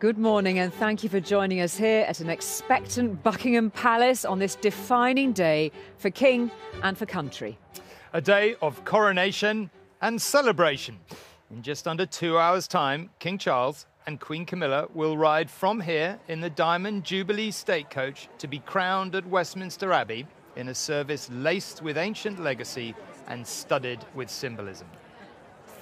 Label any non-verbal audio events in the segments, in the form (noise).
Good morning, and thank you for joining us here at an expectant Buckingham Palace on this defining day for King and for country. A day of coronation and celebration. In just under two hours' time, King Charles and Queen Camilla will ride from here in the Diamond Jubilee State Coach to be crowned at Westminster Abbey in a service laced with ancient legacy and studded with symbolism.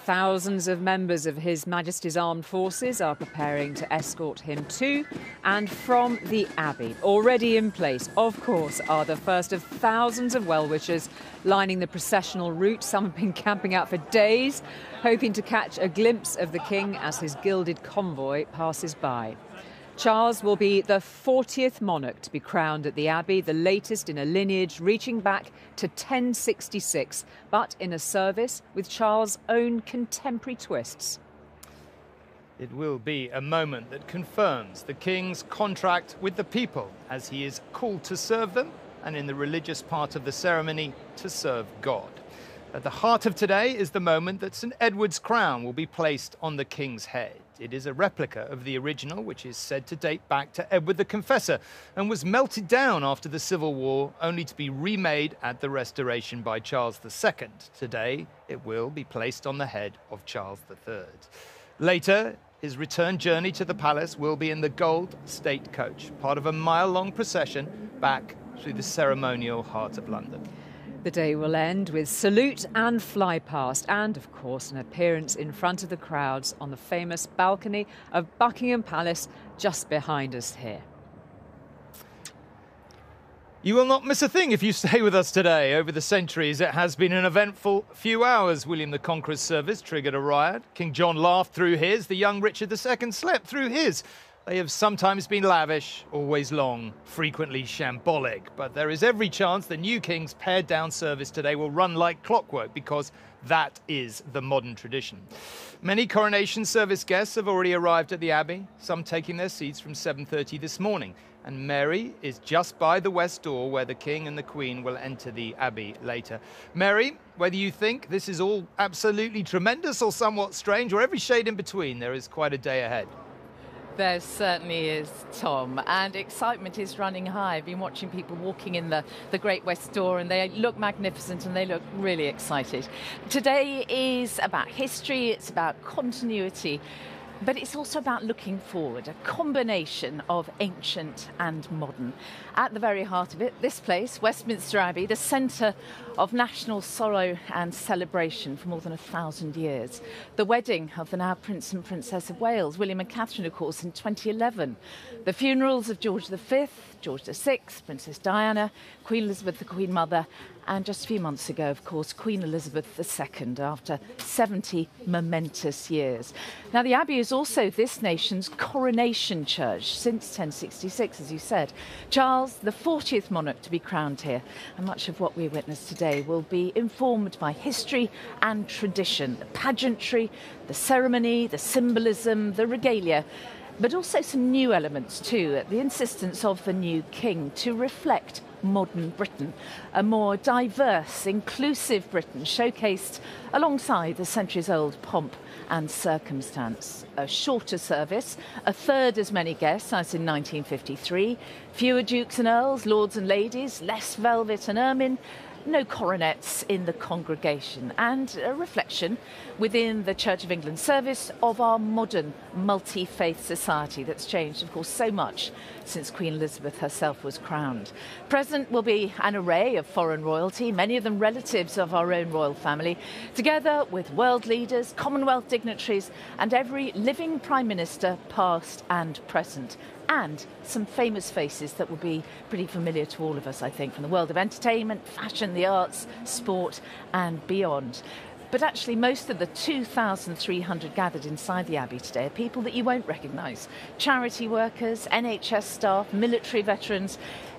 Thousands of members of His Majesty's Armed Forces are preparing to escort him to and from the Abbey. Already in place, of course, are the first of thousands of well wishers lining the processional route. Some have been camping out for days, hoping to catch a glimpse of the King as his gilded convoy passes by. Charles will be the 40th monarch to be crowned at the Abbey, the latest in a lineage reaching back to 1066, but in a service with Charles' own contemporary twists. It will be a moment that confirms the King's contract with the people as he is called to serve them and in the religious part of the ceremony to serve God. At the heart of today is the moment that St Edward's crown will be placed on the King's head. It is a replica of the original, which is said to date back to Edward the Confessor and was melted down after the Civil War, only to be remade at the Restoration by Charles II. Today, it will be placed on the head of Charles III. Later, his return journey to the palace will be in the gold state coach, part of a mile long procession back through the ceremonial heart of London. The day will end with salute and fly past, and of course, an appearance in front of the crowds on the famous balcony of Buckingham Palace just behind us here. You will not miss a thing if you stay with us today. Over the centuries, it has been an eventful few hours. William the Conqueror's service triggered a riot. King John laughed through his. The young Richard II slept through his. They have sometimes been lavish, always long, frequently shambolic, but there is every chance the new king's pared down service today will run like clockwork because that is the modern tradition. Many coronation service guests have already arrived at the abbey, some taking their seats from 7:30 this morning, and Mary is just by the west door where the king and the queen will enter the abbey later. Mary, whether you think this is all absolutely tremendous or somewhat strange or every shade in between, there is quite a day ahead. There certainly is, Tom, and excitement is running high. I've been watching people walking in the, the Great West Door and they look magnificent and they look really excited. Today is about history, it's about continuity, but it's also about looking forward, a combination of ancient and modern. At the very heart of it, this place, Westminster Abbey, the centre of national sorrow and celebration for more than a thousand years. The wedding of the now Prince and Princess of Wales, William and Catherine, of course, in 2011. The funerals of George V, George VI, Princess Diana, Queen Elizabeth, the Queen Mother, and just a few months ago, of course, Queen Elizabeth II after 70 momentous years. Now, the Abbey is also this nation's coronation church since 1066, as you said. Charles, the 40th monarch to be crowned here, and much of what we witness today will be informed by history and tradition, the pageantry, the ceremony, the symbolism, the regalia but also some new elements too, at the insistence of the new king to reflect modern Britain, a more diverse, inclusive Britain showcased alongside the centuries old pomp and circumstance. A shorter service, a third as many guests as in 1953, fewer dukes and earls, lords and ladies, less velvet and ermine, no coronets in the congregation, and a reflection within the Church of England service of our modern multi faith society that's changed, of course, so much since Queen Elizabeth herself was crowned. Present will be an array of foreign royalty, many of them relatives of our own royal family, together with world leaders, Commonwealth dignitaries, and every living Prime Minister, past and present and some famous faces that will be pretty familiar to all of us, I think, from the world of entertainment, fashion, the arts, sport, and beyond. But actually, most of the 2,300 gathered inside the Abbey today are people that you won't recognise. Charity workers, NHS staff, military veterans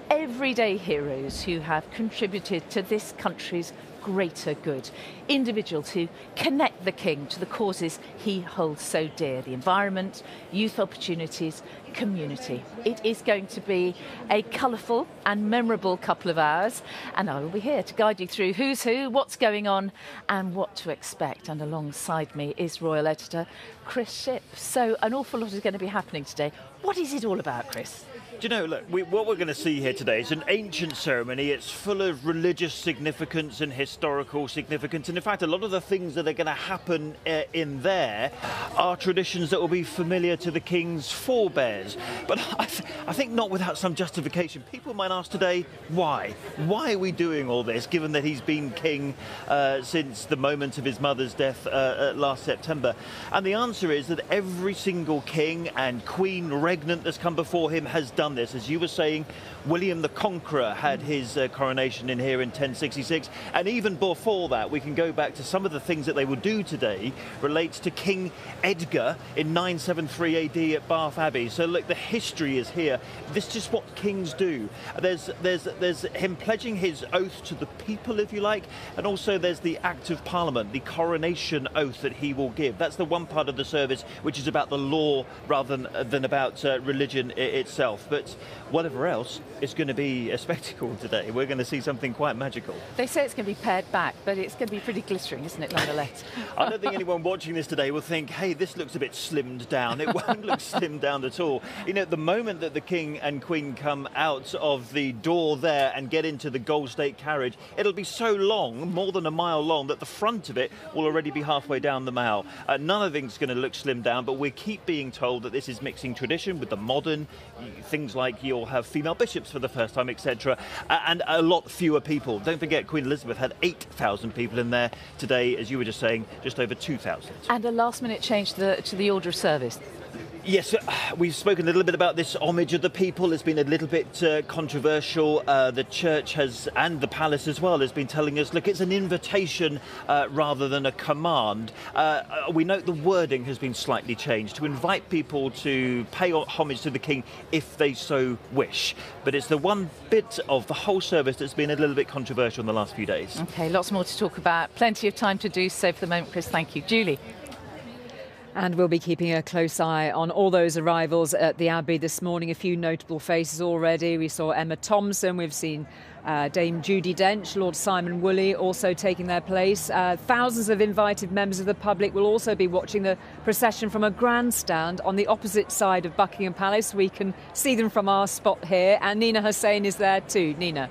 everyday heroes who have contributed to this country's greater good. Individuals who connect the King to the causes he holds so dear the environment, youth opportunities, community. It is going to be a colourful and memorable couple of hours, and I will be here to guide you through who's who, what's going on, and what to expect. And alongside me is Royal Editor Chris Ship. So, an awful lot is going to be happening today. What is it all about, Chris? Do you know, look, we, what we're going to see here today is an ancient ceremony. It's full of religious significance and historical significance. And in fact, a lot of the things that are going to happen uh, in there are traditions that will be familiar to the king's forebears. But I, th- I think not without some justification. People might ask today, why? Why are we doing all this, given that he's been king uh, since the moment of his mother's death uh, last September? And the answer is that every single king and queen regnant that's come before him has done this. As you were saying, William the Conqueror had his uh, coronation in here in 1066, and even before that, we can go back to some of the things that they will do today relates to King Edgar in 973 AD at Bath Abbey. So look, the history is here. This is just what kings do. There's there's there's him pledging his oath to the people, if you like, and also there's the Act of Parliament, the coronation oath that he will give. That's the one part of the service which is about the law rather than than about uh, religion itself. But whatever else, it's going to be a spectacle today. We're going to see something quite magical. They say it's going to be pared back, but it's going to be pretty glittering, isn't it, nonetheless? I don't think anyone watching this today will think, hey, this looks a bit slimmed down. It won't look slimmed down at all. You know, the moment that the King and Queen come out of the door there and get into the Gold State carriage, it'll be so long, more than a mile long, that the front of it will already be halfway down the mile. Uh, none of it's going to look slimmed down, but we keep being told that this is mixing tradition with the modern, things like you'll have female bishops for the first time, etc., and a lot fewer people. Don't forget, Queen Elizabeth had 8,000 people in there. Today, as you were just saying, just over 2,000. And a last minute change to the, to the order of service. Yes, uh, we've spoken a little bit about this homage of the people. It's been a little bit uh, controversial. Uh, the church has, and the palace as well, has been telling us, look, it's an invitation uh, rather than a command. Uh, uh, we note the wording has been slightly changed to invite people to pay homage to the king if they so wish. But it's the one bit of the whole service that's been a little bit controversial in the last few days. Okay, lots more to talk about. Plenty of time to do so for the moment, Chris. Thank you. Julie. And we'll be keeping a close eye on all those arrivals at the Abbey this morning. A few notable faces already. We saw Emma Thompson, we've seen uh, Dame Judi Dench, Lord Simon Woolley also taking their place. Uh, thousands of invited members of the public will also be watching the procession from a grandstand on the opposite side of Buckingham Palace. We can see them from our spot here, and Nina Hossain is there too. Nina.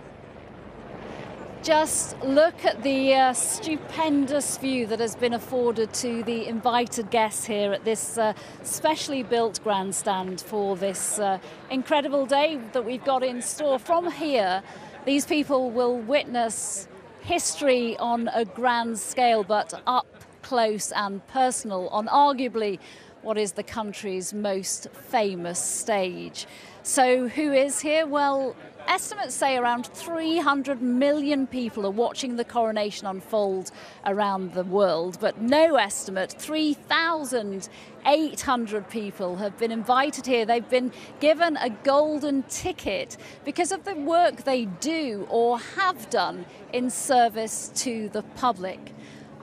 Just look at the uh, stupendous view that has been afforded to the invited guests here at this uh, specially built grandstand for this uh, incredible day that we've got in store. From here, these people will witness history on a grand scale, but up close and personal on arguably what is the country's most famous stage. So, who is here? Well, estimates say around 300 million people are watching the coronation unfold around the world, but no estimate, 3,800 people have been invited here. They've been given a golden ticket because of the work they do or have done in service to the public.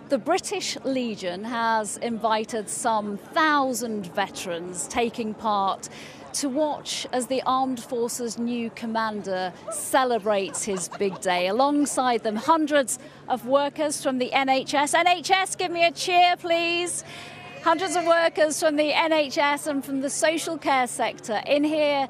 The British Legion has invited some thousand veterans taking part to watch as the Armed Forces' new commander celebrates his big day. Alongside them, hundreds of workers from the NHS. NHS, give me a cheer, please. Hundreds of workers from the NHS and from the social care sector in here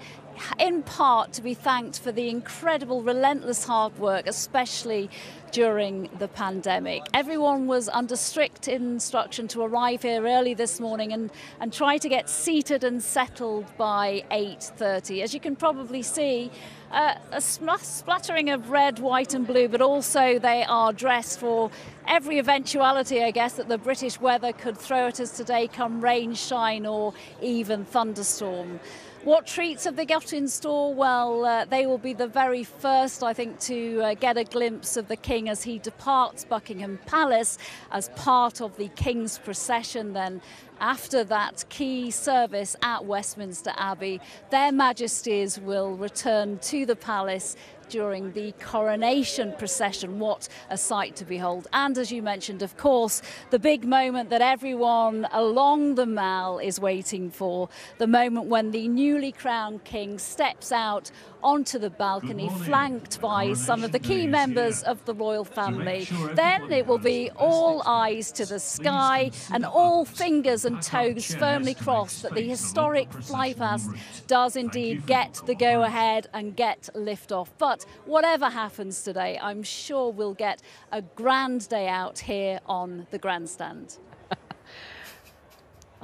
in part to be thanked for the incredible, relentless hard work, especially during the pandemic. Everyone was under strict instruction to arrive here early this morning and, and try to get seated and settled by 8.30. As you can probably see, uh, a splattering of red, white and blue, but also they are dressed for every eventuality, I guess, that the British weather could throw at us today, come rain, shine or even thunderstorm. What treats have they got in store? Well, uh, they will be the very first, I think, to uh, get a glimpse of the King as he departs Buckingham Palace as part of the King's procession. Then after that key service at Westminster Abbey, their majesties will return to the palace during the coronation procession. What a sight to behold. And as you mentioned, of course, the big moment that everyone along the Mall is waiting for the moment when the newly crowned king steps out onto the balcony, flanked by some of the key members of the royal family. Then it will be all eyes to the sky and all fingers and toes firmly crossed that the historic flypast does indeed get the go ahead and get liftoff. But whatever happens today, I'm sure we'll get a grand day out here on the grandstand.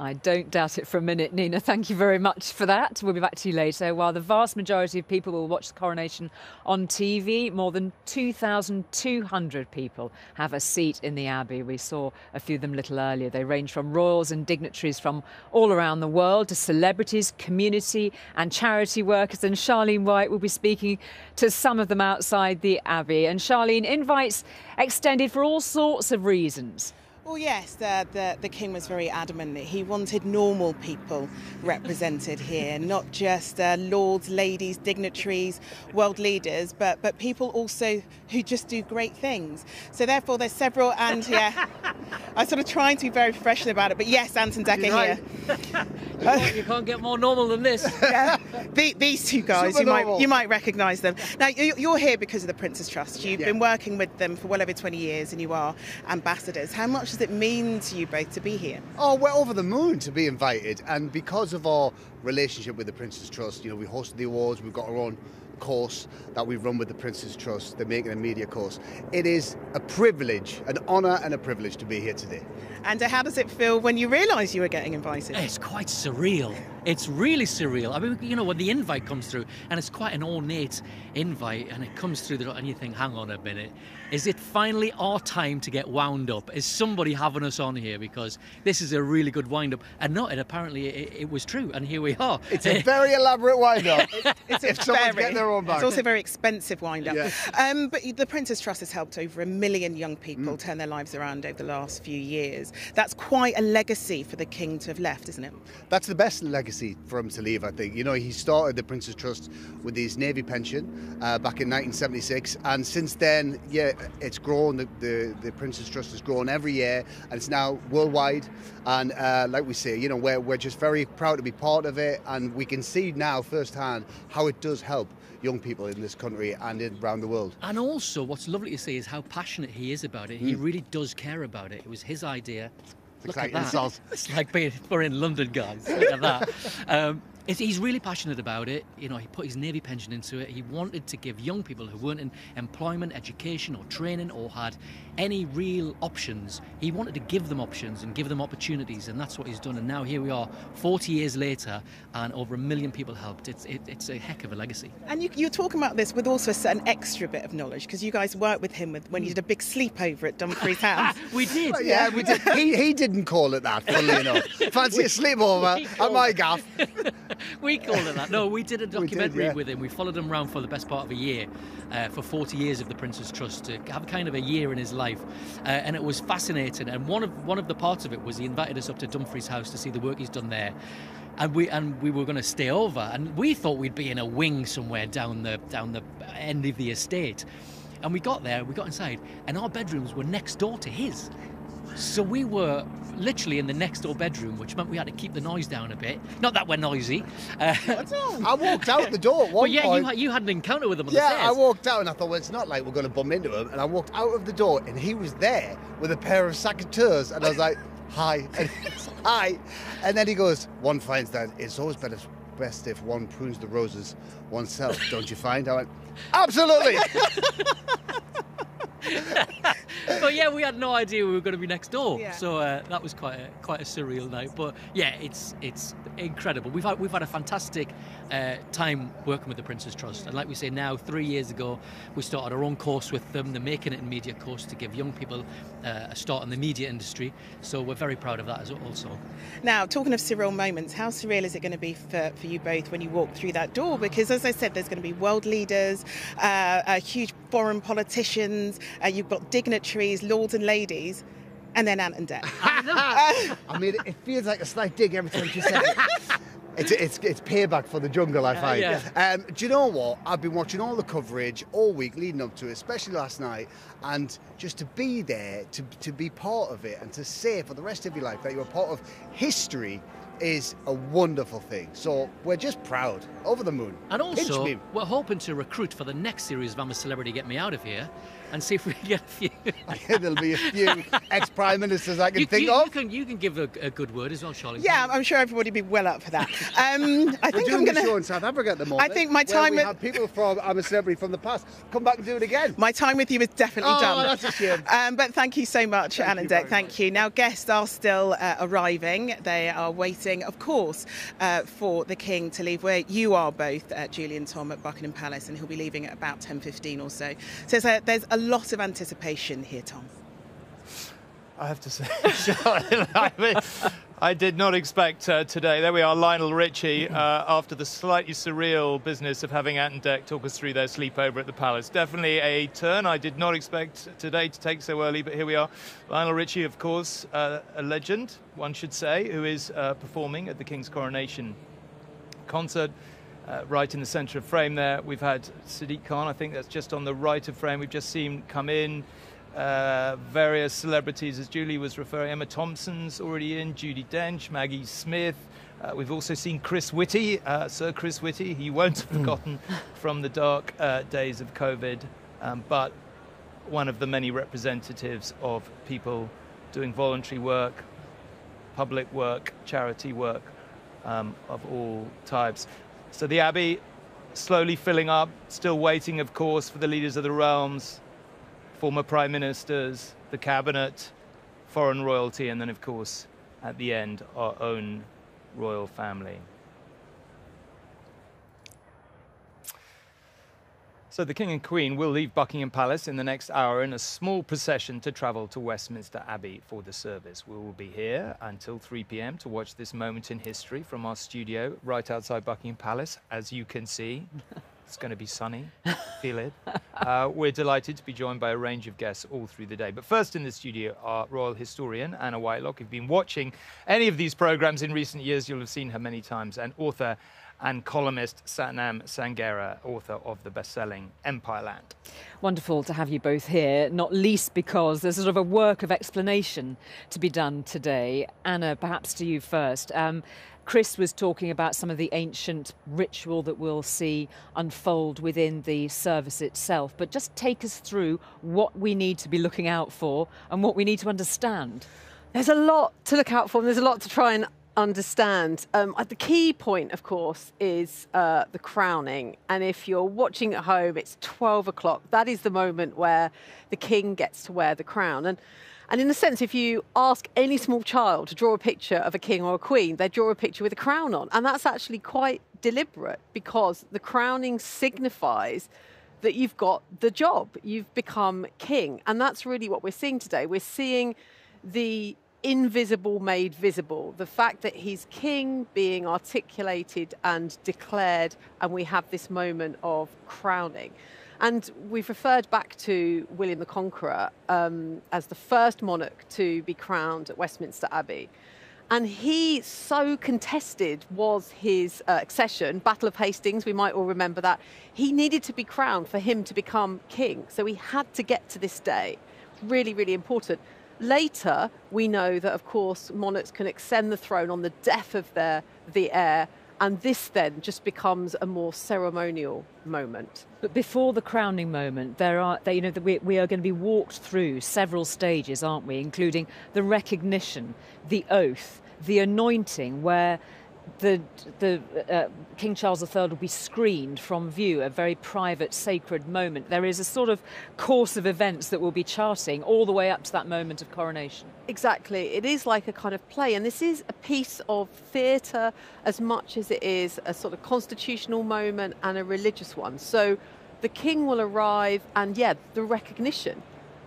I don't doubt it for a minute, Nina. Thank you very much for that. We'll be back to you later. While the vast majority of people will watch the coronation on TV, more than 2,200 people have a seat in the Abbey. We saw a few of them a little earlier. They range from royals and dignitaries from all around the world to celebrities, community, and charity workers. And Charlene White will be speaking to some of them outside the Abbey. And Charlene, invites extended for all sorts of reasons. Well, yes, the, the, the, King was very adamant that he wanted normal people represented here, (laughs) not just uh, lords, ladies, dignitaries, world leaders, but, but people also who just do great things. So, therefore, there's several, and (laughs) yeah, I'm sort of trying to be very professional about it, but yes, Anton and Dec are right. here. (laughs) you, can't, you, can't, get more normal than this. yeah, the, these two guys, you might, you might recognise them. Now, you're here because of the Prince's Trust. You've yeah. been working with them for well over 20 years, and you are ambassadors. How much does it mean to you both to be here? Oh, we're over the moon to be invited, and because of our relationship with the Prince's Trust, you know, we hosted the awards, we've got our own course that we run with the Prince's Trust, the Making a Media course. It is a privilege, an honour and a privilege to be here today. And uh, how does it feel when you realise you were getting invited? It's quite surreal. It's really surreal. I mean, you know, when the invite comes through, and it's quite an ornate invite, and it comes through the door, and you think, hang on a minute, is it finally our time to get wound up? Is somebody having us on here? Because this is a really good wind up. And no, and apparently it, it was true, and here we are. It's a very (laughs) elaborate wind up. (laughs) it's, it's a very, their own back. It's also a very expensive wind up. Yeah. Um, but the Prince's Trust has helped over a million young people mm. turn their lives around over the last few years. That's quite a legacy for the King to have left, isn't it? That's the best legacy legacy for him to leave, I think. You know, he started the Prince's Trust with his Navy pension uh, back in 1976, and since then, yeah, it's grown. The, the, the Prince's Trust has grown every year, and it's now worldwide. And uh, like we say, you know, we're, we're just very proud to be part of it, and we can see now firsthand how it does help young people in this country and in, around the world. And also, what's lovely to see is how passionate he is about it. He mm. really does care about it. It was his idea. Look at that. (laughs) It's like being we're in London, guys. Look at that. (laughs) Um, he's really passionate about it. You know, he put his Navy pension into it. He wanted to give young people who weren't in employment, education, or training, or had any real options, he wanted to give them options and give them opportunities, and that's what he's done. And now here we are, 40 years later, and over a million people helped. It's it, it's a heck of a legacy. And you, are talking about this with also an extra bit of knowledge because you guys worked with him with, when he hmm. did a big sleepover at Dumfries House. (laughs) we did. Well, yeah, we did. He, he didn't call it that, funnily enough. (laughs) Fancy a sleepover (laughs) at my gaff. (laughs) we called it that. No, we did a documentary did, yeah. with him. We followed him around for the best part of a year, uh, for 40 years of the Prince's Trust to have kind of a year in his life, uh, and it was fascinating. And one of one of the parts of it was he invited us up to Dumfries House to see the work he's done there. And we and we were going to stay over, and we thought we'd be in a wing somewhere down the down the end of the estate. And we got there, we got inside, and our bedrooms were next door to his. So we were literally in the next door bedroom, which meant we had to keep the noise down a bit. Not that we're noisy. Uh, (laughs) I walked out the door at one but yeah, point. You, you had an encounter with him on yeah. I walked out and I thought, well, it's not like we're going to bump into him. And I walked out of the door and he was there with a pair of secateurs. And I was like, (laughs) hi. (laughs) And hi. And then he goes, one finds that it's always better best if one prunes the roses oneself, don't you find? I went, absolutely. (laughs) but yeah, we had no idea we were going to be next door. Yeah. So uh, that was quite a, quite a surreal night. But yeah, it's it's incredible. We've had we've had a fantastic uh, time working with the Prince's Trust, and like we say now, three years ago, we started our own course with them, the Making It in Media course, to give young people uh, a start in the media industry. So we're very proud of that as also. Now, talking of surreal moments, how surreal is it going to be for, for you both when you walk through that door? Because, as I said, there's going to be world leaders, uh, uh, huge foreign politicians, uh, you've got dignitaries, lords and ladies, and then Ant and Dec. (laughs) I mean, it feels like a slight dig every time you say it. (laughs) It's, it's, it's payback for the jungle, I find. yeah. Um, do you know what? I've been watching all the coverage all week leading up to it, especially last night, and just to be there, to, to be part of it, and to say for the rest of your life that you're part of history is a wonderful thing. So we're just proud, over the moon. And also, we're hoping to recruit for the next series of I'm a Celebrity, Get Me Out of Here, and see if we can get a few. (laughs) There'll be a few ex-prime (laughs) ministers I can you, think you, of. You can, you can give a, a good word as well, Charlie. yeah, I'm sure everybody would be well up for that. (laughs) Um, I We're think doing I'm going the show to. in South Africa at the moment. I think my time we at- people from I'm a Celebrity from the past come back and do it again. My time with you is definitely Oh, done. that's a shame. Um, but thank you so much, Thank Anne you and very Thank much. you. Now, guests are still uh, arriving. They are waiting, of course, uh, for the King to leave. Where you are both, uh, Julie and Tom, at Buckingham Palace, and he'll be leaving at about 10:15 or so. So there's a, there's a lot of anticipation here, Tom. I have to say, (laughs) I, mean, I did not expect uh, today. There we are, Lionel Richie, uh, (clears throat) after the slightly surreal business of having Ant and Dec talk us through their sleepover at the Palace. Definitely a turn I did not expect today to take so early, but here we are. Lionel Richie, of course, uh, a legend, one should say, who is uh, performing at the King's coronation concert. Uh, right in the centre of frame there, we've had Sadiq Khan, I think that's just on the right of frame. We've just seen come in uh, various celebrities, as Julie was referring. Emma Thompson's already in, Judi Dench, Maggie Smith. Uh, we've also seen Chris Whitty, uh, Sir Chris Whitty. He won't have (clears throat) forgotten from the dark uh, days of COVID, um, but one of the many representatives of people doing voluntary work, public work, charity work um, of all types. So the Abbey slowly filling up, still waiting, of course, for the leaders of the realms, former prime ministers, the cabinet, foreign royalty, and then, of course, at the end, our own royal family. So the King and Queen will leave Buckingham Palace in the next hour in a small procession to travel to Westminster Abbey for the service. We will be here until 3 p.m. to watch this moment in history from our studio right outside Buckingham Palace. As you can see, (laughs) it's going to be sunny. Feel it. Uh, we're delighted to be joined by a range of guests all through the day. But first in the studio, our royal historian, Anna Whitelock. If you've been watching any of these programs in recent years, you'll have seen her many times, and author and columnist Sathnam Sanghera, author of the best-selling Empireland. Wonderful to have you both here, not least because there's sort of a work of explanation to be done today. Anna, perhaps to you first. Um, Chris was talking about some of the ancient ritual that we'll see unfold within the service itself, but just take us through what we need to be looking out for and what we need to understand. There's a lot to look out for, and there's a lot to try and understand. Um, uh, the key point, of course, is uh, the crowning. And if you're watching at home, it's 12 o'clock. That is the moment where the king gets to wear the crown. And and in a sense, if you ask any small child to draw a picture of a king or a queen, they draw a picture with a crown on. And that's actually quite deliberate because the crowning signifies that you've got the job, you've become king. And that's really what we're seeing today. We're seeing the invisible made visible, the fact that he's king being articulated and declared, and we have this moment of crowning. And we've referred back to William the Conqueror um, as the first monarch to be crowned at Westminster Abbey. And he, so contested was his uh, accession, Battle of Hastings, we might all remember that. He needed to be crowned for him to become king. So he had to get to this day. Really, really important. Later, we know that, of course, monarchs can extend the throne on the death of their, the heir, and this then just becomes a more ceremonial moment. But before the crowning moment, there are, you know, we, we are going to be walked through several stages, aren't we? Including the recognition, the oath, the anointing, where the, the uh, King Charles III will be screened from view, a very private, sacred moment. There is a sort of course of events that we'll be charting all the way up to that moment of coronation. Exactly. It is like a kind of play, and this is a piece of theatre as much as it is a sort of constitutional moment and a religious one. So the king will arrive, and yeah, the recognition.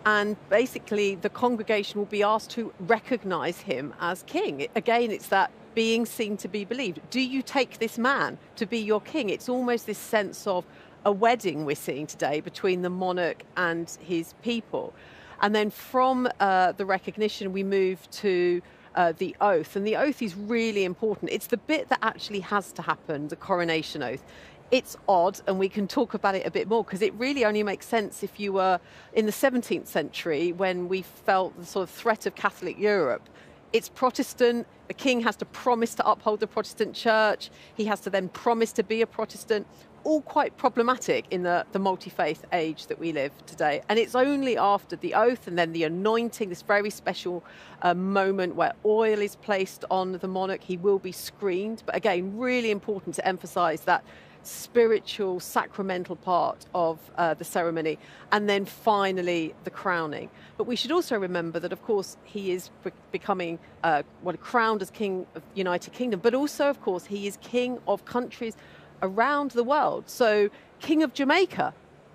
And basically, the congregation will be asked to recognize him as king. Again, it's that being seen to be believed. Do you take this man to be your king? It's almost this sense of a wedding we're seeing today between the monarch and his people. And then from uh, the recognition, we move to uh, the oath. And the oath is really important. It's the bit that actually has to happen, the coronation oath. It's odd, and we can talk about it a bit more because it really only makes sense if you were in the 17th century when we felt the sort of threat of Catholic Europe it's Protestant. The king has to promise to uphold the Protestant church. He has to then promise to be a Protestant. All quite problematic in the, the multi faith age that we live today. And it's only after the oath and then the anointing, this very special uh, moment where oil is placed on the monarch, he will be screened. But again, really important to emphasize that spiritual, sacramental part of uh, the ceremony, and then finally the crowning. But we should also remember that, of course, he is be- becoming uh, what crowned as King of the United Kingdom, but also, of course, he is King of countries around the world. So, King of Jamaica.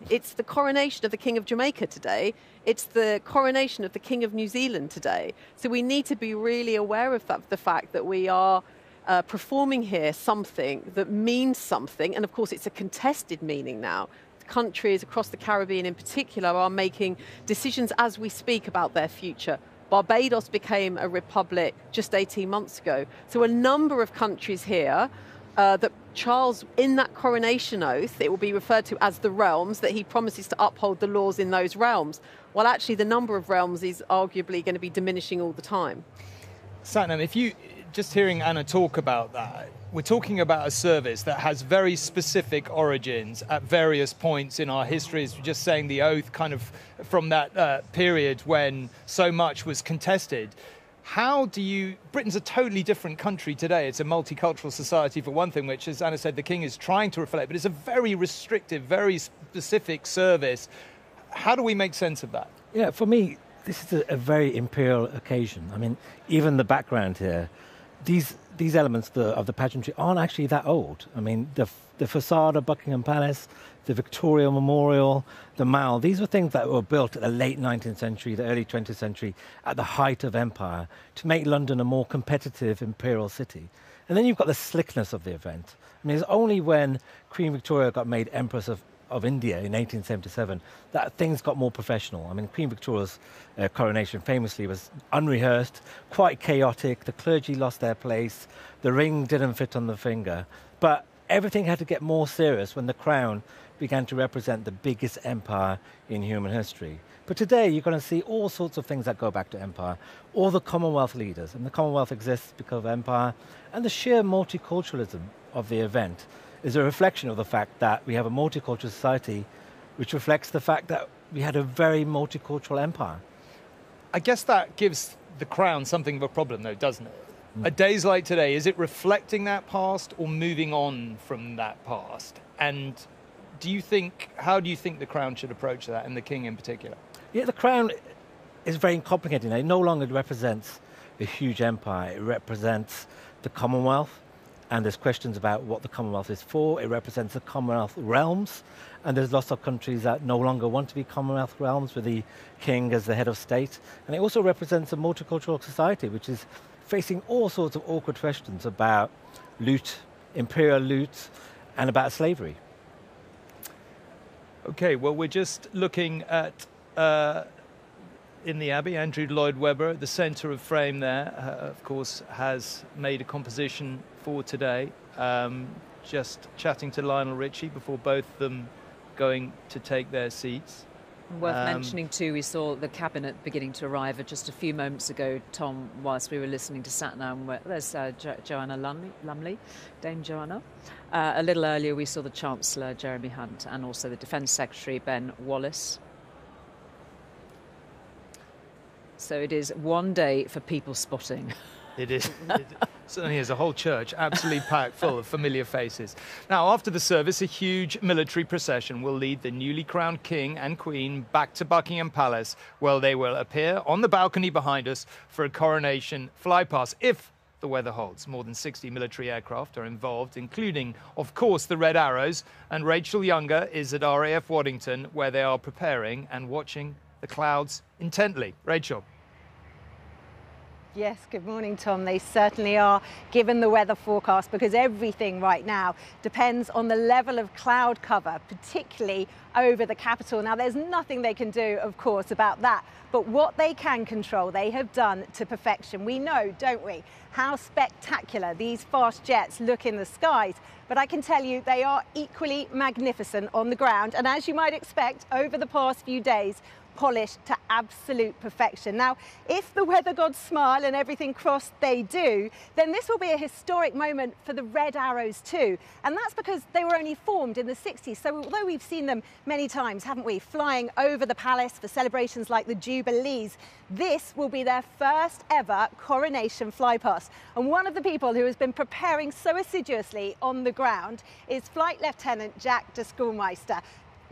It's the coronation of the King of Jamaica today. It's the coronation of the King of New Zealand today. So we need to be really aware of that, the fact that we are uh, performing here something that means something, and of course it's a contested meaning now. Countries across the Caribbean, in particular, are making decisions as we speak about their future. Barbados became a republic just 18 months ago. So, a number of countries here uh, that Charles, in that coronation oath, it will be referred to as the realms, that he promises to uphold the laws in those realms. Well, actually, the number of realms is arguably going to be diminishing all the time. Sathnam, if you just hearing Anna talk about that, we're talking about a service that has very specific origins at various points in our histories. Just saying the oath, kind of from that uh, period when so much was contested. How do you? Britain's a totally different country today. It's a multicultural society, for one thing, which, as Anna said, the King is trying to reflect, but it's a very restrictive, very specific service. How do we make sense of that? Yeah, for me, this is a, a very imperial occasion. I mean, even the background here these these elements the, of the pageantry aren't actually that old. I mean, the the facade of Buckingham Palace, the Victoria Memorial, the Mall. These were things that were built at the late 19th century, the early 20th century, at the height of empire, to make London a more competitive imperial city. And then you've got the slickness of the event. I mean, it's only when Queen Victoria got made Empress of of India in 1877 that things got more professional. I mean, Queen Victoria's uh, coronation famously was unrehearsed, quite chaotic. The clergy lost their place, the ring didn't fit on the finger. But everything had to get more serious when the crown began to represent the biggest empire in human history. But today you're going to see all sorts of things that go back to empire. All the Commonwealth leaders, and the Commonwealth exists because of empire, and the sheer multiculturalism of the event is a reflection of the fact that we have a multicultural society, which reflects the fact that we had a very multicultural empire. I guess that gives the crown something of a problem, though, doesn't it? Mm. A days like today, is it reflecting that past or moving on from that past? And do you think, how do you think the crown should approach that, and the king in particular? Yeah, the crown is very complicated. It no longer represents a huge empire. It represents the Commonwealth, and there's questions about what the Commonwealth is for. It represents the Commonwealth realms, and there's lots of countries that no longer want to be Commonwealth realms with the king as the head of state. And it also represents a multicultural society, which is facing all sorts of awkward questions about loot, imperial loot, and about slavery. Okay, well, we're just looking at uh, in the Abbey. Andrew Lloyd Webber, the centre of frame there, uh, of course, has made a composition for today. Um, just chatting to Lionel Richie before both of them going to take their seats. Worth um, mentioning too, we saw the cabinet beginning to arrive just a few moments ago, Tom, whilst we were listening to Sathnam. There's uh, jo- Joanna Lumley, Lumley, Dame Joanna. Uh, a little earlier, we saw the Chancellor, Jeremy Hunt, and also the Defence Secretary, Ben Wallace. So it is one day for people spotting. It is. (laughs) Certainly is a whole church absolutely packed full of familiar faces. Now, after the service, a huge military procession will lead the newly crowned king and queen back to Buckingham Palace, where they will appear on the balcony behind us for a coronation flypast. If the weather holds. More than 60 military aircraft are involved, including, of course, the Red Arrows. And Rachel Younger is at RAF Waddington, where they are preparing and watching the clouds intently. Rachel. Yes, good morning, Tom. They certainly are, given the weather forecast, because everything right now depends on the level of cloud cover, particularly over the capital. Now, there's nothing they can do, of course, about that, but what they can control, they have done to perfection. We know, don't we, how spectacular these fast jets look in the skies, but I can tell you they are equally magnificent on the ground. And as you might expect, over the past few days, polished to absolute perfection. Now, if the weather gods smile and everything crossed they do, then this will be a historic moment for the Red Arrows too. And that's because they were only formed in the 60s. So although we've seen them many times, haven't we, flying over the palace for celebrations like the Jubilees, this will be their first ever coronation flypast. And one of the people who has been preparing so assiduously on the ground is Flight Lieutenant Jack de Schoolmeister.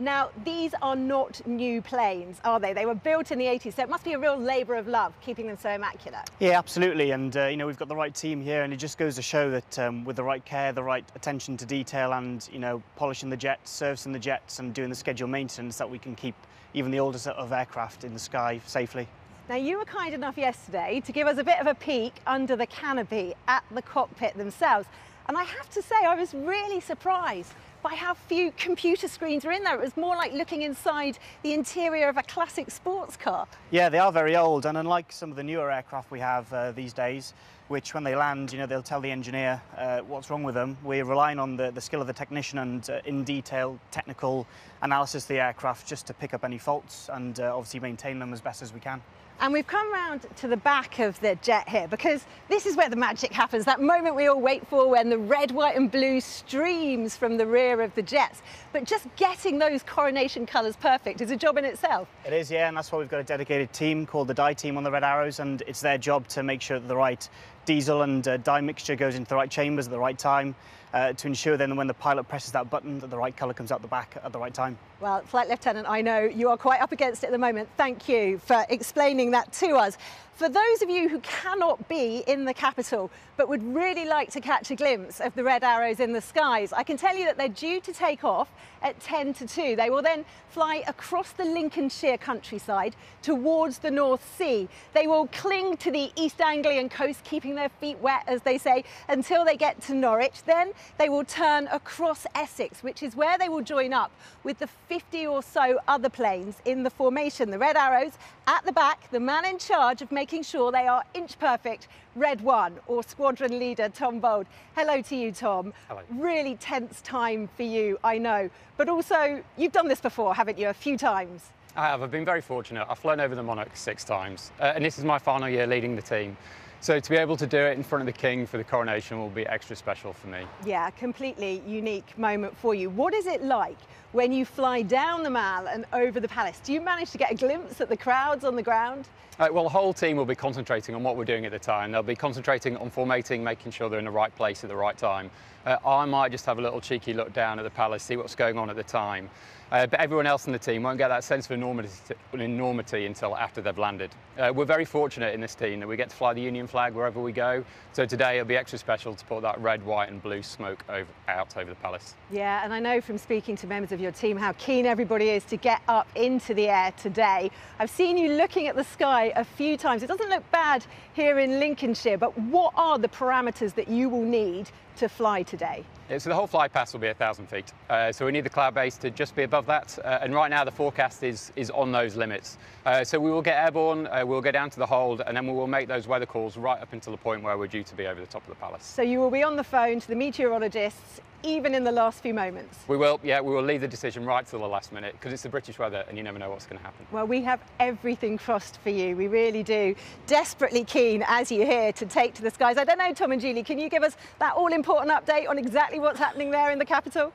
Now, these are not new planes, are they? They were built in the 80s, so it must be a real labour of love keeping them so immaculate. Yeah, absolutely. And, uh, you know, we've got the right team here, and it just goes to show that um, with the right care, the right attention to detail, and, you know, polishing the jets, servicing the jets, and doing the scheduled maintenance, that we can keep even the oldest of aircraft in the sky safely. Now, you were kind enough yesterday to give us a bit of a peek under the canopy at the cockpit themselves. And I have to say, I was really surprised by how few computer screens are in there. It was more like looking inside the interior of a classic sports car. Yeah, they are very old, and unlike some of the newer aircraft we have uh, these days, which when they land, you know, they'll tell the engineer uh, what's wrong with them. We're relying on the, the skill of the technician and uh, in detail technical analysis of the aircraft just to pick up any faults and uh, obviously maintain them as best as we can. And we've come round to the back of the jet here because this is where the magic happens, that moment we all wait for when the red, white and blue streams from the rear of the jets. But just getting those coronation colours perfect is a job in itself. It is, yeah, and that's why we've got a dedicated team called the dye team on the Red Arrows and it's their job to make sure that the right diesel and uh, dye mixture goes into the right chambers at the right time uh, to ensure then when the pilot presses that button that the right colour comes out the back at the right time. Well, Flight Lieutenant, I know you are quite up against it at the moment. Thank you for explaining that to us. For those of you who cannot be in the capital but would really like to catch a glimpse of the red arrows in the skies, I can tell you that they're due to take off at 10 to 2. They will then fly across the Lincolnshire countryside towards the North Sea. They will cling to the East Anglian coast, keeping their feet wet, as they say, until they get to Norwich. Then they will turn across Essex, which is where they will join up with the 50 or so other planes in the formation. The Red Arrows at the back, the man in charge of making sure they are inch perfect, Red One, or squadron leader Tom Bould. Hello to you, Tom. Hello. Really tense time for you, I know. But also, you've done this before, haven't you, a few times? I have. I've been very fortunate. I've flown over the Monarch six times, uh, and this is my final year leading the team. So to be able to do it in front of the King for the coronation will be extra special for me. Yeah, completely unique moment for you. What is it like when you fly down the Mall and over the palace? Do you manage to get a glimpse at the crowds on the ground? Uh, well, the whole team will be concentrating on what we're doing at the time. They'll be concentrating on formatting, making sure they're in the right place at the right time. Uh, I might just have a little cheeky look down at the palace, see what's going on at the time. Uh, but everyone else in the team won't get that sense of enormity, enormity until after they've landed. Uh, we're very fortunate in this team that we get to fly the Union flag wherever we go. So today it'll be extra special to put that red, white and blue smoke over, out over the palace. Yeah, and I know from speaking to members of your team how keen everybody is to get up into the air today. I've seen you looking at the sky a few times. It doesn't look bad here in Lincolnshire, but what are the parameters that you will need to fly today? Yeah, so the whole fly pass will be 1,000 feet. Uh, so we need the cloud base to just be above that. Uh, and right now the forecast is, is on those limits. Uh, so we will get airborne, uh, we'll go down to the hold, and then we will make those weather calls right up until the point where we're due to be over the top of the palace. So you will be on the phone to the meteorologists even in the last few moments. We will, yeah, we will leave the decision right till the last minute because it's the British weather and you never know what's going to happen. Well, we have everything crossed for you. We really do. Desperately keen, as you hear, to take to the skies. I don't know, Tom and Julie, can you give us that all important update on exactly what's happening there in the capital?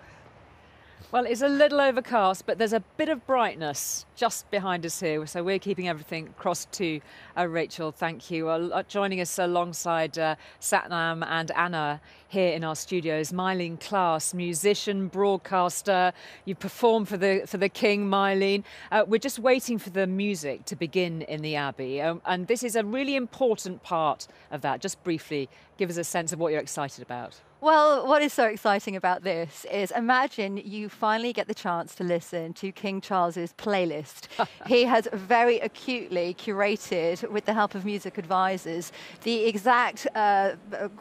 Well, it's a little overcast, but there's a bit of brightness just behind us here. So we're keeping everything crossed to uh, Rachel. Thank you. Uh, joining us alongside uh, Sathnam and Anna here in our studios, Myleene Klass, musician, broadcaster. You perform for the for the King, Myleene. Uh, we're just waiting for the music to begin in the Abbey, um, and this is a really important part of that. Just briefly, give us a sense of what you're excited about. Well, what is so exciting about this is imagine you finally get the chance to listen to King Charles's playlist. (laughs) he has very acutely curated, with the help of music advisors, the exact uh,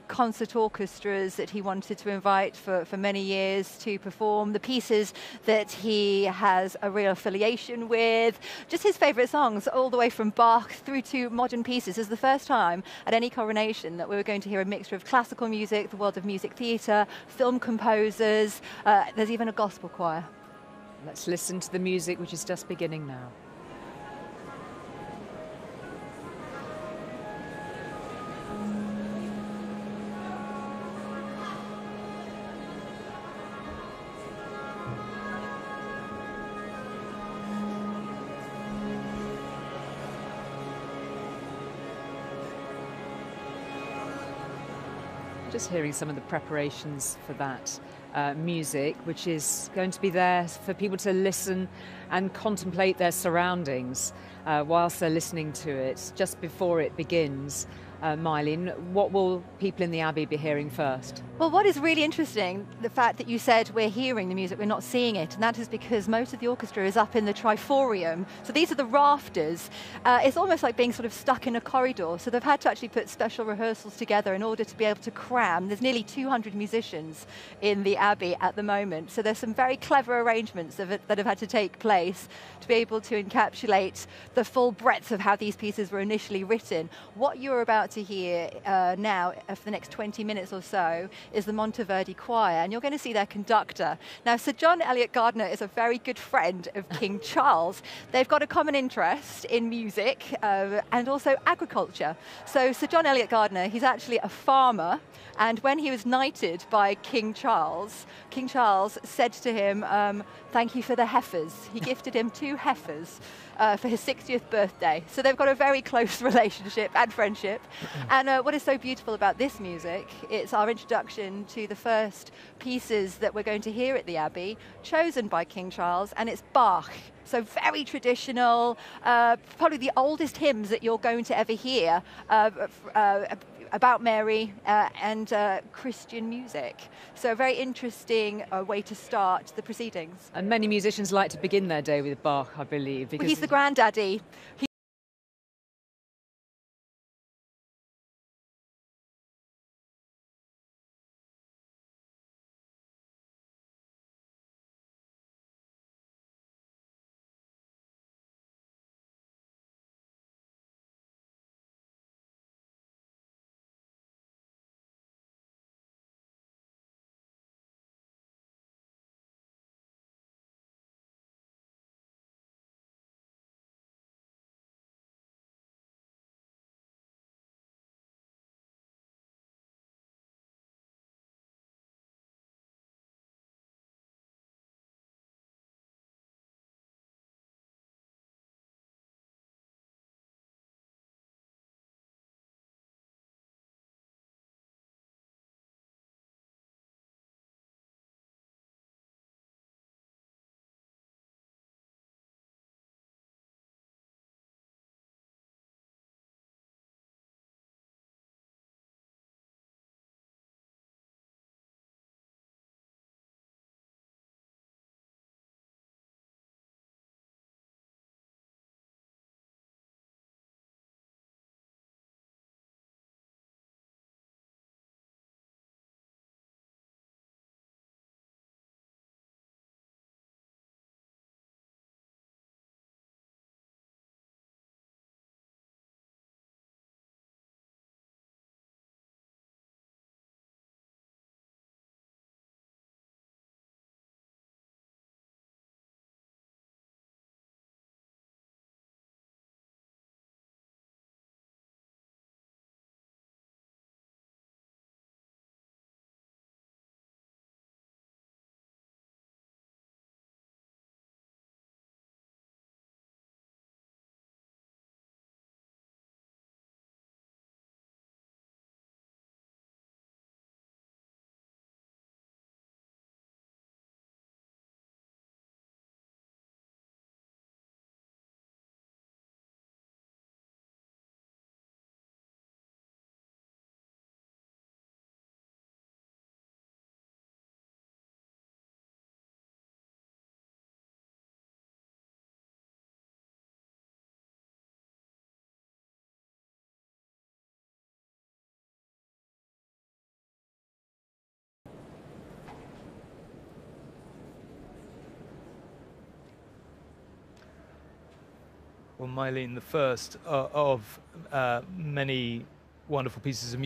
concert orchestras that he wanted to invite for, for many years to perform, the pieces that he has a real affiliation with, just his favourite songs, all the way from Bach through to modern pieces. It's the first time at any coronation that we were going to hear a mixture of classical music, the world of music theatre, film composers, uh, there's even a gospel choir. Let's listen to the music which is just beginning now. Just hearing some of the preparations for that uh, music, which is going to be there for people to listen and contemplate their surroundings uh, whilst they're listening to it, just before it begins uh, Myleene, what will people in the Abbey be hearing first? Well, what is really interesting, the fact that you said we're hearing the music, we're not seeing it, and that is because most of the orchestra is up in the triforium. So these are the rafters. Uh, it's almost like being sort of stuck in a corridor. So they've had to actually put special rehearsals together in order to be able to cram. There's nearly 200 musicians in the Abbey at the moment. So there's some very clever arrangements that have had to take place to be able to encapsulate the full breadth of how these pieces were initially written. What you're about to hear uh, now uh, for the next 20 minutes or so is the Monteverdi Choir, and you're going to see their conductor. Now, Sir John Eliot Gardiner is a very good friend of King (laughs) Charles. They've got a common interest in music uh, and also agriculture. So, Sir John Eliot Gardiner, he's actually a farmer, and when he was knighted by King Charles, King Charles said to him, um, Thank you for the heifers. He (laughs) gifted him two heifers uh, for his 60th birthday. So they've got a very close (laughs) relationship and friendship. (clears throat) and uh, what is so beautiful about this music, it's our introduction to the first pieces that we're going to hear at the Abbey, chosen by King Charles, and it's Bach. So very traditional, uh, probably the oldest hymns that you're going to ever hear uh, uh, about Mary uh, and uh, Christian music. So a very interesting uh, way to start the proceedings. And many musicians like to begin their day with Bach, I believe. Because well, he's the granddaddy. He Well, Myleene, the first uh, of uh, many wonderful pieces of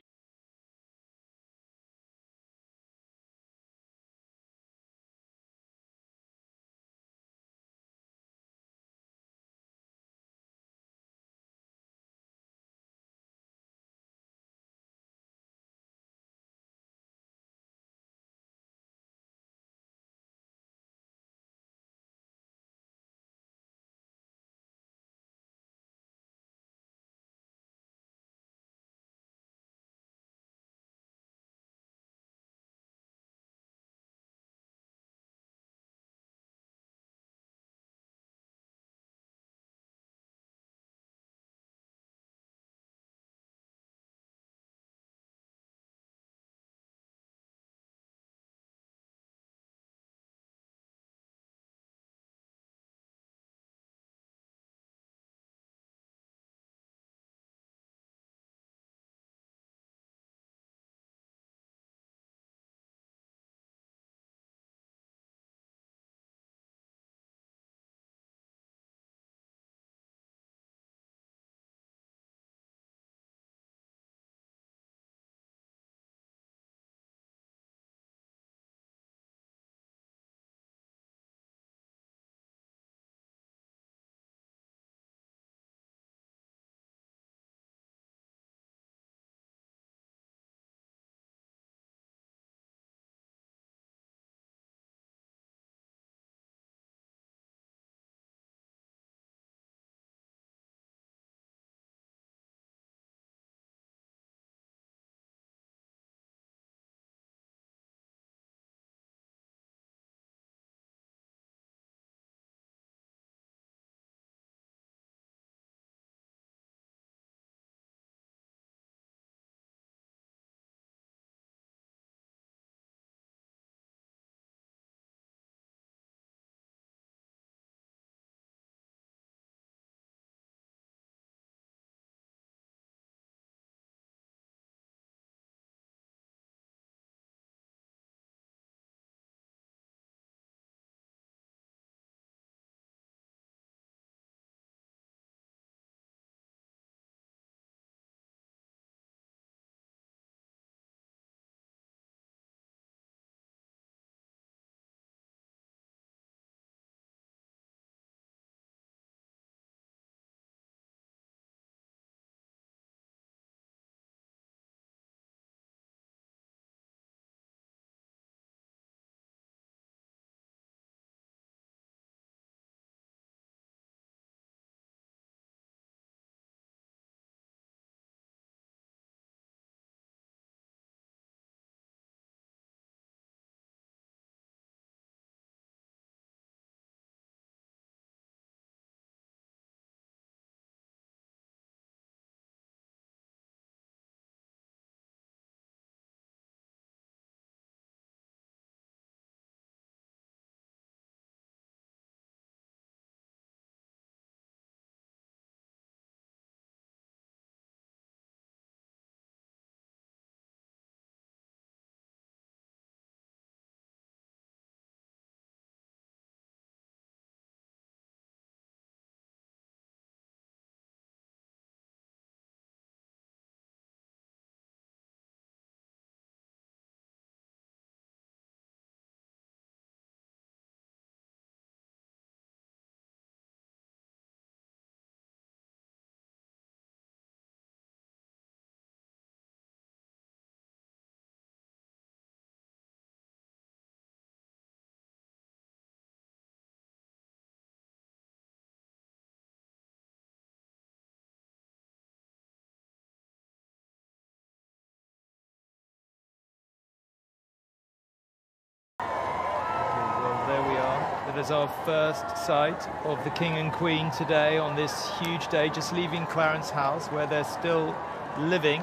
That is our first sight of the King and Queen today on this huge day, just leaving Clarence House, where they're still living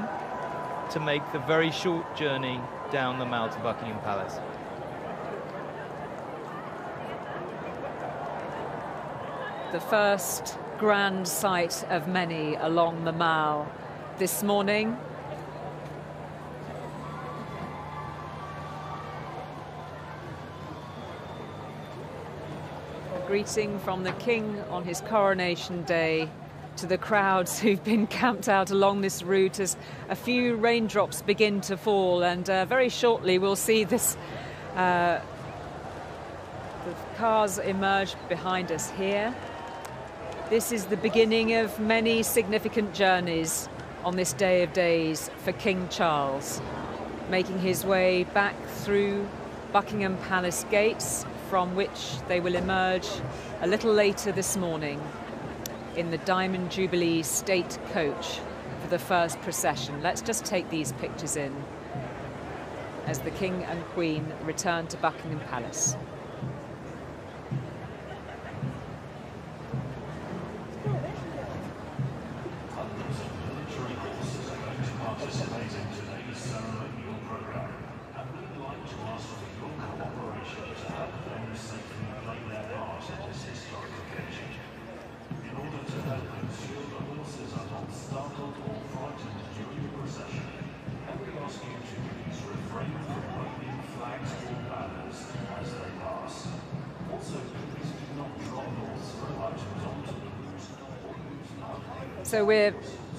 to make the very short journey down the Mall to Buckingham Palace. The first grand sight of many along the Mall this morning. Greeting from the King on his coronation day to the crowds (laughs) who've been camped out along this route as a few raindrops begin to fall, and uh, very shortly we'll see this. Uh, the cars emerge behind us here. This is the beginning of many significant journeys on this day of days for King Charles, making his way back through Buckingham Palace gates, from which they will emerge a little later this morning in the Diamond Jubilee State Coach for the first procession. Let's just take these pictures in as the King and Queen return to Buckingham Palace. So we're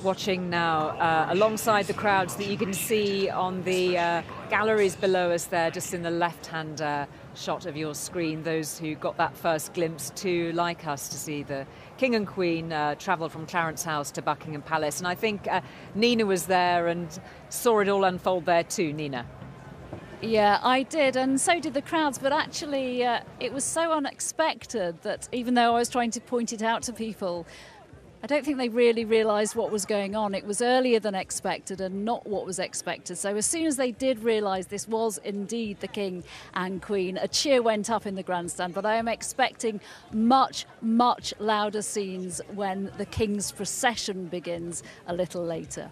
watching now uh, alongside the crowds that you can see on the uh, galleries below us there, just in the left-hand uh, shot of your screen, those who got that first glimpse too, like us, to see the King and Queen uh, travel from Clarence House to Buckingham Palace. And I think uh, Nina was there and saw it all unfold there too, Nina. Yeah, I did, and so did the crowds. But actually, uh, it was so unexpected that even though I was trying to point it out to people, I don't think they really realised what was going on. It was earlier than expected and not what was expected. So as soon as they did realise this was indeed the King and Queen, a cheer went up in the grandstand. But I am expecting much, much louder scenes when the King's procession begins a little later.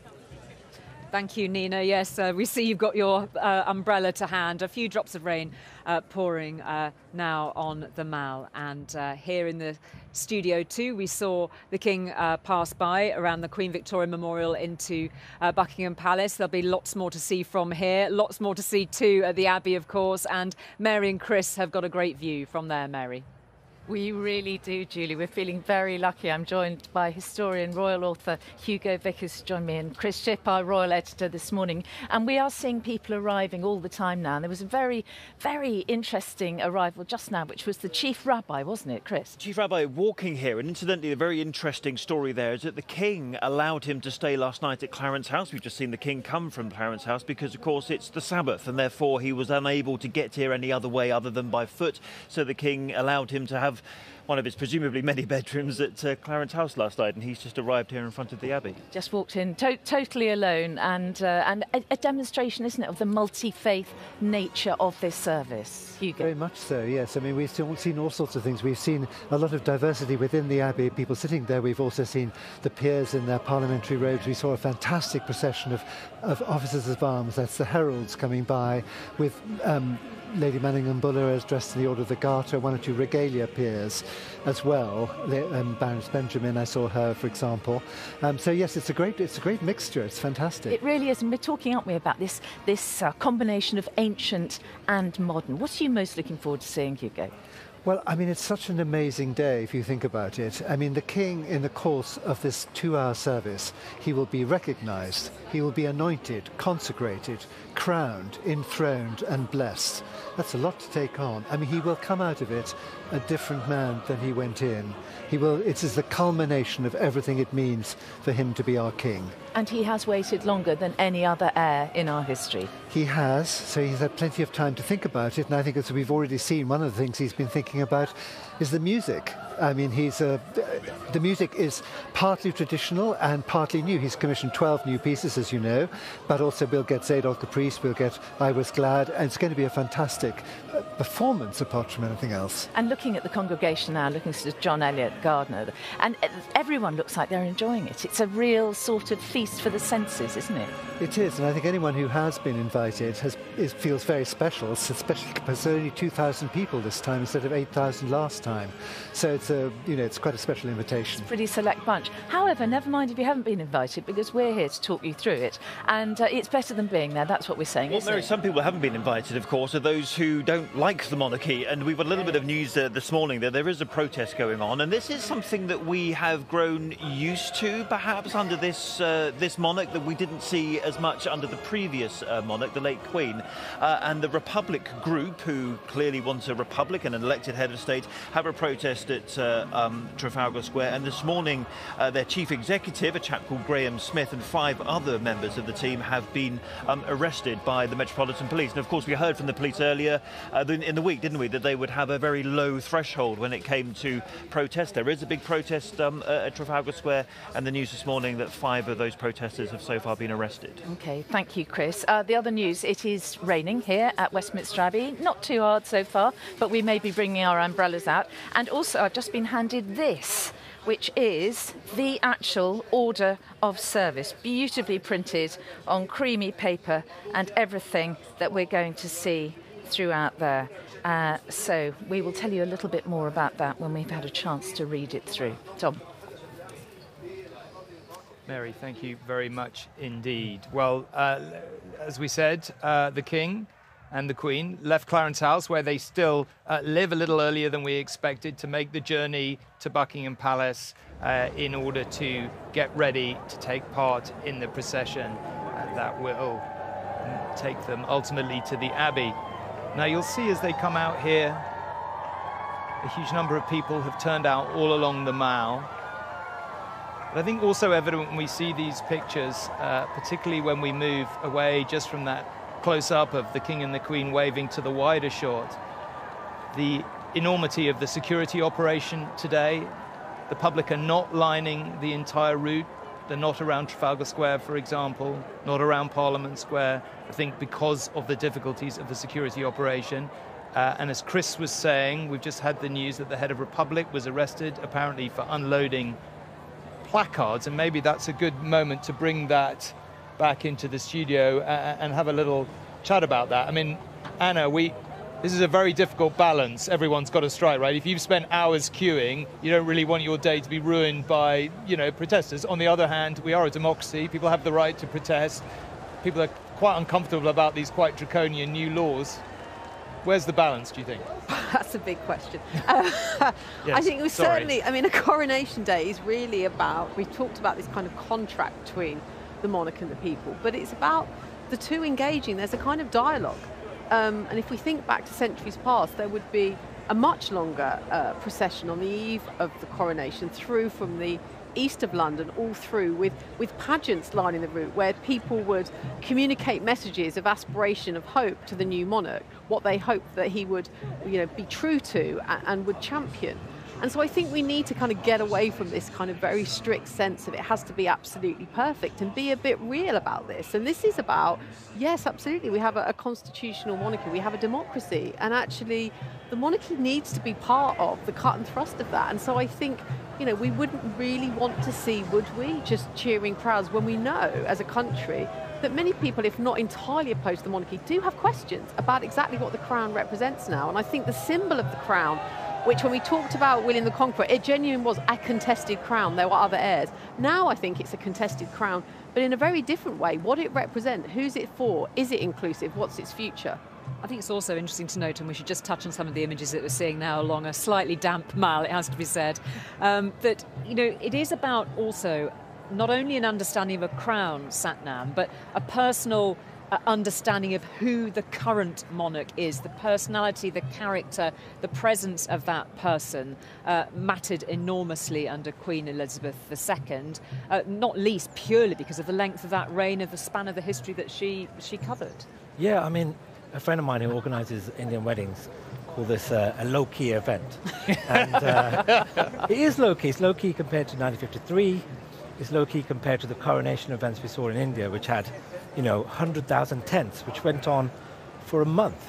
Thank you, Nina. Yes, uh, we see you've got your uh, umbrella to hand. A few drops of rain uh, pouring uh, now on the Mall. And uh, here in the studio, 2. we saw the King uh, pass by around the Queen Victoria Memorial into Buckingham Palace. There'll be lots more to see from here, lots more to see, too, at the Abbey, of course. And Mary and Chris have got a great view from there, Mary. We really do, Julie. We're feeling very lucky. I'm joined by historian, royal author Hugo Vickers to join me, and Chris Ship, our royal editor, this morning. And we are seeing people arriving all the time now. And there was a very, very interesting arrival just now, which was the chief rabbi, wasn't it, Chris? Chief rabbi walking here, and incidentally, a very interesting story there is that the king allowed him to stay last night at Clarence House. We've just seen the king come from Clarence House because, of course, it's the Sabbath, and therefore he was unable to get here any other way other than by foot. So the king allowed him to have have one of his presumably many (laughs) bedrooms at uh, Clarence House last night, and he's just arrived here in front of the Abbey. Just walked in, to- totally alone, and uh, and a-, a, demonstration, isn't it, of the multi-faith nature of this service. Hugo. Very much so. Yes. I mean, we've seen all sorts of things. We've seen a lot of diversity within the Abbey. People sitting there. We've also seen the peers in their parliamentary robes. We saw a fantastic procession of, of officers of arms. That's the heralds coming by with. Um, Lady Manningham Buller as dressed in the Order of the Garter, one or two regalia peers as well. Um, Baroness Benjamin, I saw her, for example. Um, so yes, it's a great, it's a great mixture. It's fantastic. It really is, and we're talking, aren't we, about this this uh, combination of ancient and modern. What are you most looking forward to seeing, Hugo? Well, I mean, it's such an amazing day if you think about it. I mean, the king, in the course of this two hour service, he will be recognized, he will be anointed, consecrated, crowned, enthroned, and blessed. That's a lot to take on. I mean, he will come out of it a different man than he went in. He will, it is the culmination of everything it means for him to be our king. And he has waited longer than any other heir in our history. He has, so he's had plenty of time to think about it. And I think, as we've already seen, one of the things he's been thinking about is the music. I mean, he's uh, the music is partly traditional and partly new. He's commissioned 12 new pieces, as you know, but also we'll get Zadok the priest, we'll get I Was Glad, and it's going to be a fantastic uh, performance apart from anything else. And looking at the congregation now, looking at John Eliot Gardiner, and everyone looks like they're enjoying it. It's a real sort of feast for the senses, isn't it? It is, and I think anyone who has been invited has, is, feels very special, especially because only 2,000 people this time instead of 8,000 last time. So it's a you know it's quite a special invitation. It's a pretty select bunch. However, never mind if you haven't been invited because we're here to talk you through it, and uh, it's better than being there. That's what we're saying. Well, Mary, it? some people haven't been invited, of course, are those who don't like the monarchy, and we've got a little bit of news uh, this morning that there is a protest going on, and this is something that we have grown used to, perhaps under this uh, this monarch that we didn't see as much under the previous uh, monarch, the late Queen, uh, and the Republic group, who clearly wants a republic and an elected head of state, have a protest at uh, um, Trafalgar Square. And this morning, uh, their chief executive, a chap called Graham Smith, and five other members of the team have been um, arrested by the Metropolitan Police. And of course, we heard from the police earlier uh, in the week, didn't we, that they would have a very low threshold when it came to protest. There is a big protest um, at Trafalgar Square, and the news this morning that five of those protesters have so far been arrested. Okay, thank you, Chris. Uh, the other news it is raining here at Westminster Abbey. Not too hard so far, but we may be bringing our umbrellas out. And also, I've just been handed this which is the actual order of service, beautifully printed on creamy paper and everything that we're going to see throughout there. Uh, so we will tell you a little bit more about that when we've had a chance to read it through. Tom. Mary, thank you very much indeed. Well, uh, as we said, uh, the King and the Queen left Clarence House, where they still uh, live a little earlier than we expected, to make the journey to Buckingham Palace uh, in order to get ready to take part in the procession that will take them ultimately to the Abbey. Now, you'll see as they come out here, a huge number of people have turned out all along the Mall. But I think also evident when we see these pictures, uh, particularly when we move away just from that close up of the King and the Queen waving to the wider shot. The enormity of the security operation today. The public are not lining the entire route. They're not around Trafalgar Square, for example, not around Parliament Square, I think because of the difficulties of the security operation. Uh, and as Chris was saying, we've just had the news that the head of Republic was arrested, apparently for unloading placards, and maybe that's a good moment to bring that back into the studio and have a little chat about that. I mean, Anna, we this is a very difficult balance everyone's got to strike, right? If you've spent hours queuing, you don't really want your day to be ruined by, you know, protesters. On the other hand, we are a democracy. People have the right to protest. People are quite uncomfortable about these quite draconian new laws. Where's the balance, do you think? (laughs) That's a big question. (laughs) (laughs) Uh, yes, I think it was sorry. certainly, I mean, a coronation day is really about, we talked about this kind of contract between the monarch and the people, but it's about the two engaging. There's a kind of dialogue. Um, and if we think back to centuries past, there would be a much longer uh, procession on the eve of the coronation through from the east of London all through with, with pageants lining the route where people would communicate messages of aspiration, of hope to the new monarch, what they hoped that he would you know, be true to and, and would champion. And so I think we need to kind of get away from this kind of very strict sense of it has to be absolutely perfect and be a bit real about this. And this is about, yes, absolutely, we have a, a constitutional monarchy, we have a democracy, and actually the monarchy needs to be part of the cut and thrust of that. And so I think, you know, we wouldn't really want to see, would we, just cheering crowds when we know as a country that many people, if not entirely opposed to the monarchy, do have questions about exactly what the crown represents now. And I think the symbol of the crown which when we talked about William the Conqueror, it genuinely was a contested crown. There were other heirs. Now I think it's a contested crown, but in a very different way. What it represents, who's it for, is it inclusive, what's its future? I think it's also interesting to note, and we should just touch on some of the images that we're seeing now along a slightly damp mile, it has to be said, um, that, you know, it is about also not only an understanding of a crown, Sathnam, but a personal understanding of who the current monarch is, the personality, the character, the presence of that person uh, mattered enormously under Queen Elizabeth II, uh, not least purely because of the length of that reign, of the span of the history that she, she covered. Yeah, I mean, a friend of mine who organises Indian weddings call this uh, a low-key event. (laughs) and uh, it is low-key. It's low-key compared to 1953. It's low-key compared to the coronation events we saw in India, which had you know, 100,000 tents, which went on for a month.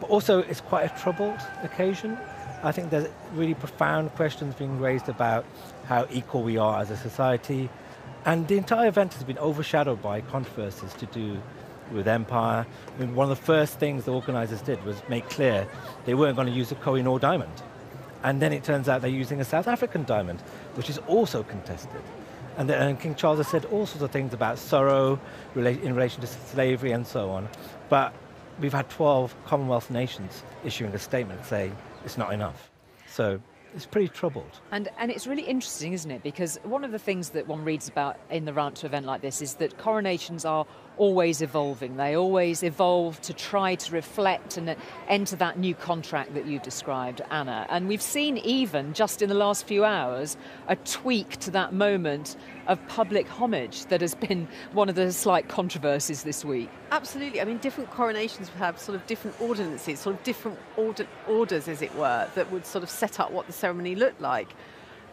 But also, it's quite a troubled occasion. I think there's really profound questions being raised about how equal we are as a society. And the entire event has been overshadowed by controversies to do with empire. I mean, one of the first things the organizers did was make clear they weren't going to use a Kohinoor diamond. And then it turns out they're using a South African diamond, which is also contested. And, the, and King Charles has said all sorts of things about sorrow in relation to slavery and so on. But we've had 12 Commonwealth nations issuing a statement saying it's not enough. So it's pretty troubled. And and it's really interesting, isn't it? Because one of the things that one reads about in the run to event like this is that coronations are always evolving. They always evolve to try to reflect and enter that new contract that you described, Anna. And we've seen even just in the last few hours a tweak to that moment of public homage that has been one of the slight controversies this week. Absolutely. I mean, different coronations have sort of different ordinances, sort of different order, orders, as it were, that would sort of set up what the ceremony looked like.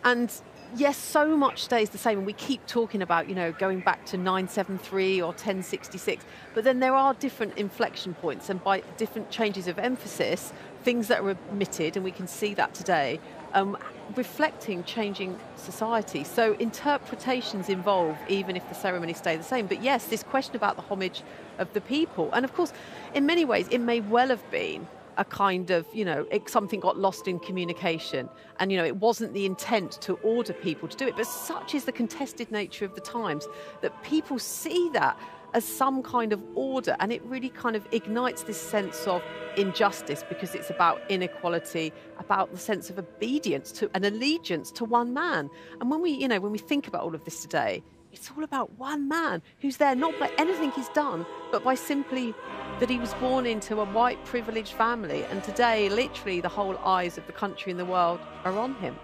And yes, so much stays the same, and we keep talking about, you know, going back to 973 or 1066, but then there are different inflection points, and by different changes of emphasis, things that are omitted, and we can see that today, um, reflecting changing society. So interpretations involve, even if the ceremonies stay the same. But yes, this question about the homage of the people, and of course, in many ways, it may well have been a kind of, you know, it, something got lost in communication. And, you know, it wasn't the intent to order people to do it. But such is the contested nature of the times that people see that as some kind of order. And it really kind of ignites this sense of injustice because it's about inequality, about the sense of obedience to an allegiance to one man. And when we, you know, when we think about all of this today, it's all about one man who's there not by anything he's done, but by simply that he was born into a white privileged family. And today, literally, the whole eyes of the country and the world are on him.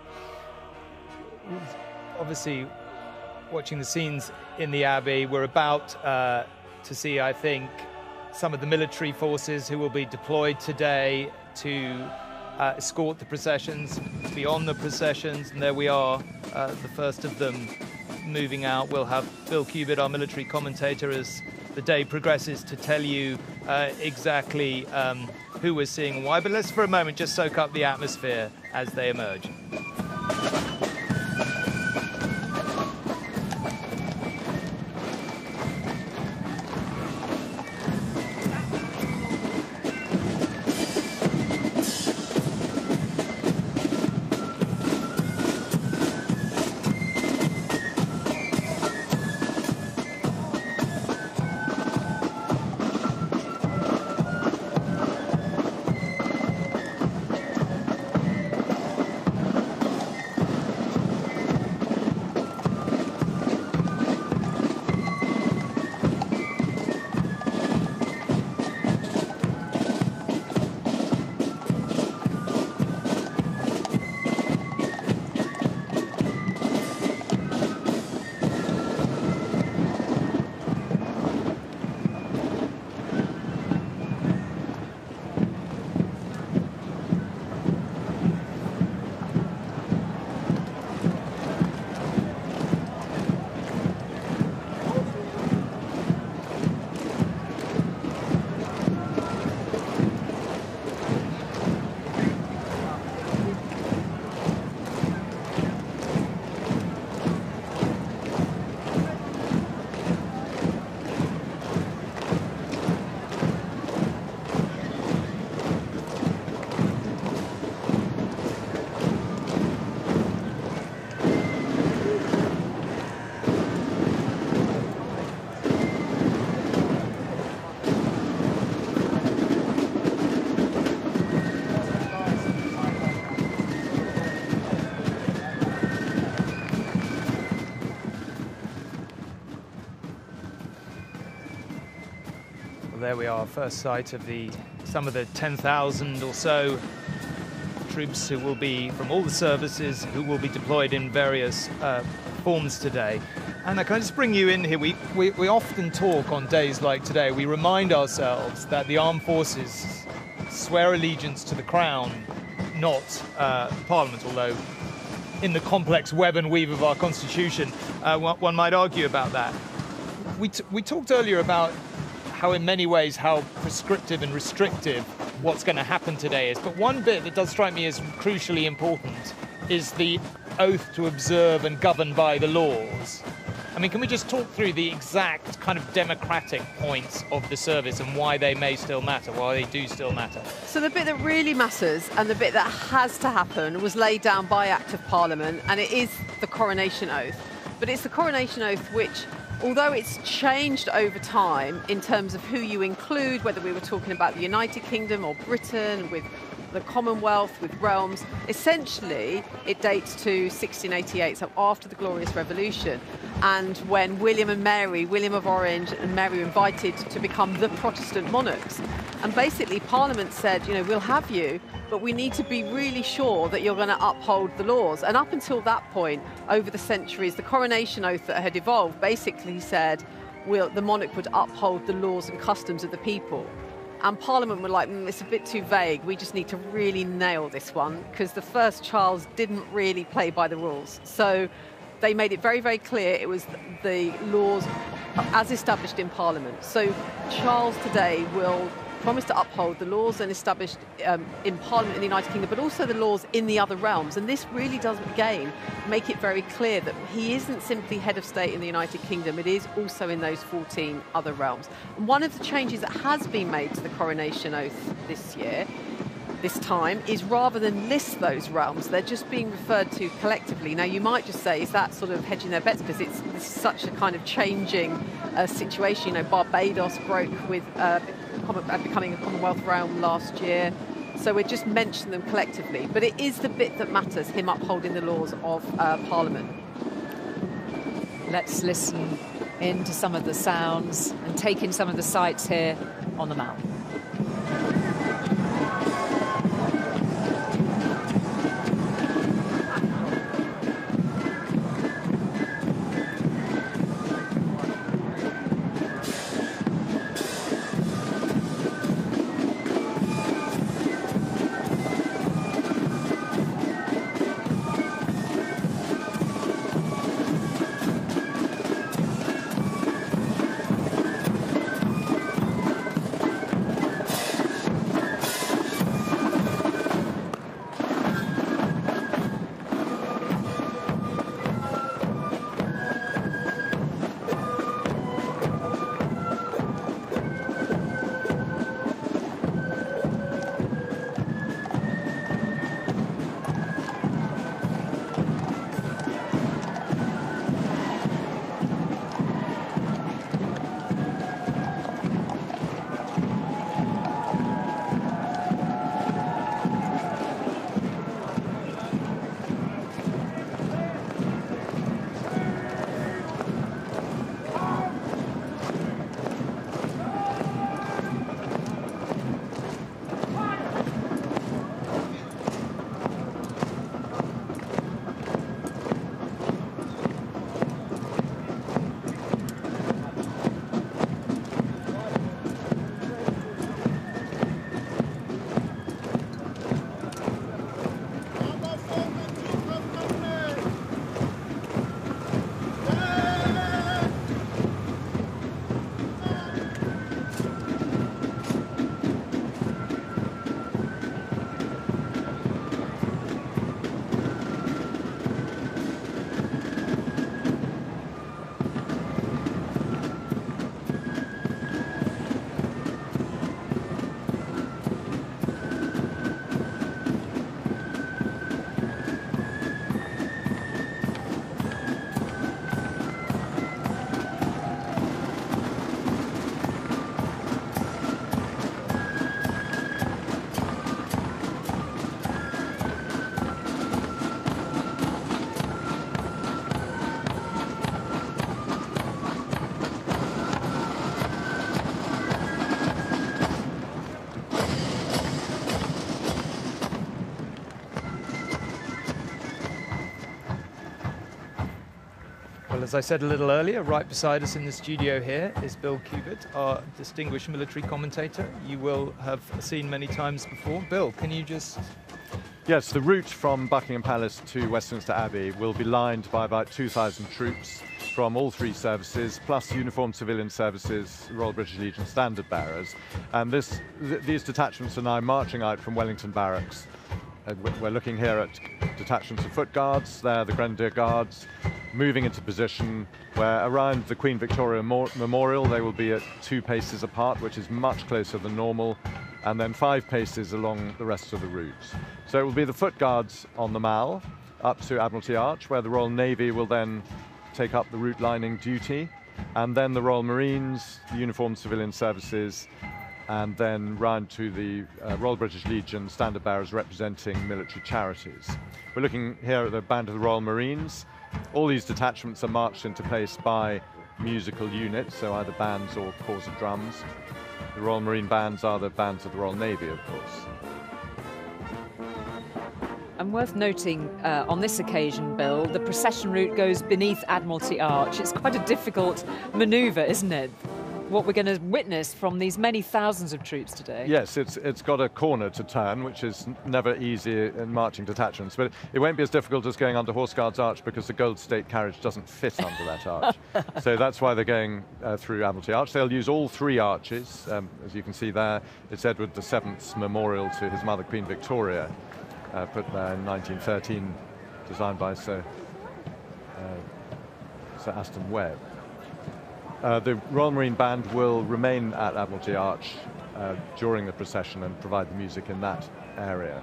Obviously, watching the scenes in the Abbey, we're about uh, to see, I think, some of the military forces who will be deployed today to uh, escort the processions, beyond the processions, and there we are, uh, the first of them moving out. We'll have Bill Cubitt, our military commentator, as the day progresses to tell you uh, exactly um, who we're seeing and why. But let's for a moment just soak up the atmosphere as they emerge. Are, first sight of the some of the 10,000 or so troops who will be from all the services who will be deployed in various uh, forms today. Anna, can I just bring you in here? We, we, we often talk on days like today, we remind ourselves that the armed forces swear allegiance to the crown, not uh, Parliament, although in the complex web and weave of our constitution, uh, one, one, might argue about that. We, we talked earlier about how in many ways how prescriptive and restrictive what's going to happen today is. But one bit that does strike me as crucially important is the oath to observe and govern by the laws. I mean, can we just talk through the exact kind of democratic points of the service and why they may still matter, why they do still matter? So the bit that really matters and the bit that has to happen was laid down by Act of Parliament, and it is the coronation oath. But it's the coronation oath which although it's changed over time in terms of who you include, whether we were talking about the United Kingdom or Britain with the Commonwealth, with realms, essentially it dates to 1688, so after the Glorious Revolution, and when William and Mary, William of Orange and Mary were invited to become the Protestant monarchs. And basically Parliament said, you know, we'll have you, but we need to be really sure that you're going to uphold the laws. And up until that point, over the centuries, the coronation oath that had evolved basically said we'll, the monarch would uphold the laws and customs of the people. And Parliament were like, mm, it's a bit too vague. We just need to really nail this one because the first Charles didn't really play by the rules. So they made it very, very clear it was the laws as established in Parliament. So Charles today will promised to uphold the laws and established um, in Parliament in the United Kingdom, but also the laws in the other realms. And this really does, again, make it very clear that he isn't simply head of state in the United Kingdom, it is also in those 14 other realms. And one of the changes that has been made to the coronation oath this year this time is rather than list those realms, they're just being referred to collectively. Now, you might just say, is that sort of hedging their bets because it's, such a kind of changing uh, situation? You know, Barbados broke with uh, becoming a Commonwealth realm last year. So we're just mentioning them collectively. But it is the bit that matters, him upholding the laws of uh, Parliament. Let's listen into some of the sounds and take in some of the sights here on the Mall. As I said a little earlier, right beside us in the studio here is Bill Cubitt, our distinguished military commentator. You will have seen many times before. Bill, can you just Yes, the route from Buckingham Palace to Westminster Abbey will be lined by about 2,000 troops from all three services, plus uniformed civilian services, Royal British Legion standard bearers. And this, th these detachments are now marching out from Wellington Barracks. Uh, we're looking here at detachments of foot guards, there the Grenadier Guards, moving into position where around the Queen Victoria Memorial they will be at two paces apart, which is much closer than normal, and then five paces along the rest of the route. So it will be the foot guards on the Mall up to Admiralty Arch, where the Royal Navy will then take up the route lining duty, and then the Royal Marines, the Uniformed Civilian Services, and then round to the uh, Royal British Legion standard bearers representing military charities. We're looking here at the Band of the Royal Marines. All these detachments are marched into place by musical units, so either bands or corps of drums. The Royal Marine bands are the bands of the Royal Navy, of course. And worth noting uh, on this occasion, Bill, the procession route goes beneath Admiralty Arch. It's quite a difficult manoeuvre, isn't it? What we're going to witness from these many thousands of troops today. Yes, it's it's got a corner to turn, which is never easy in marching detachments. But it won't be as difficult as going under Horse Guards Arch because the Gold State carriage doesn't fit under that arch. (laughs) so that's why they're going uh, through Admiralty Arch. They'll use all three arches. Um, as you can see there, it's Edward VII's memorial to his mother, Queen Victoria uh, put there in 1913, designed by Sir, uh, Sir Aston Webb. Uh, the Royal Marine Band will remain at Admiralty Arch uh, during the procession and provide the music in that area.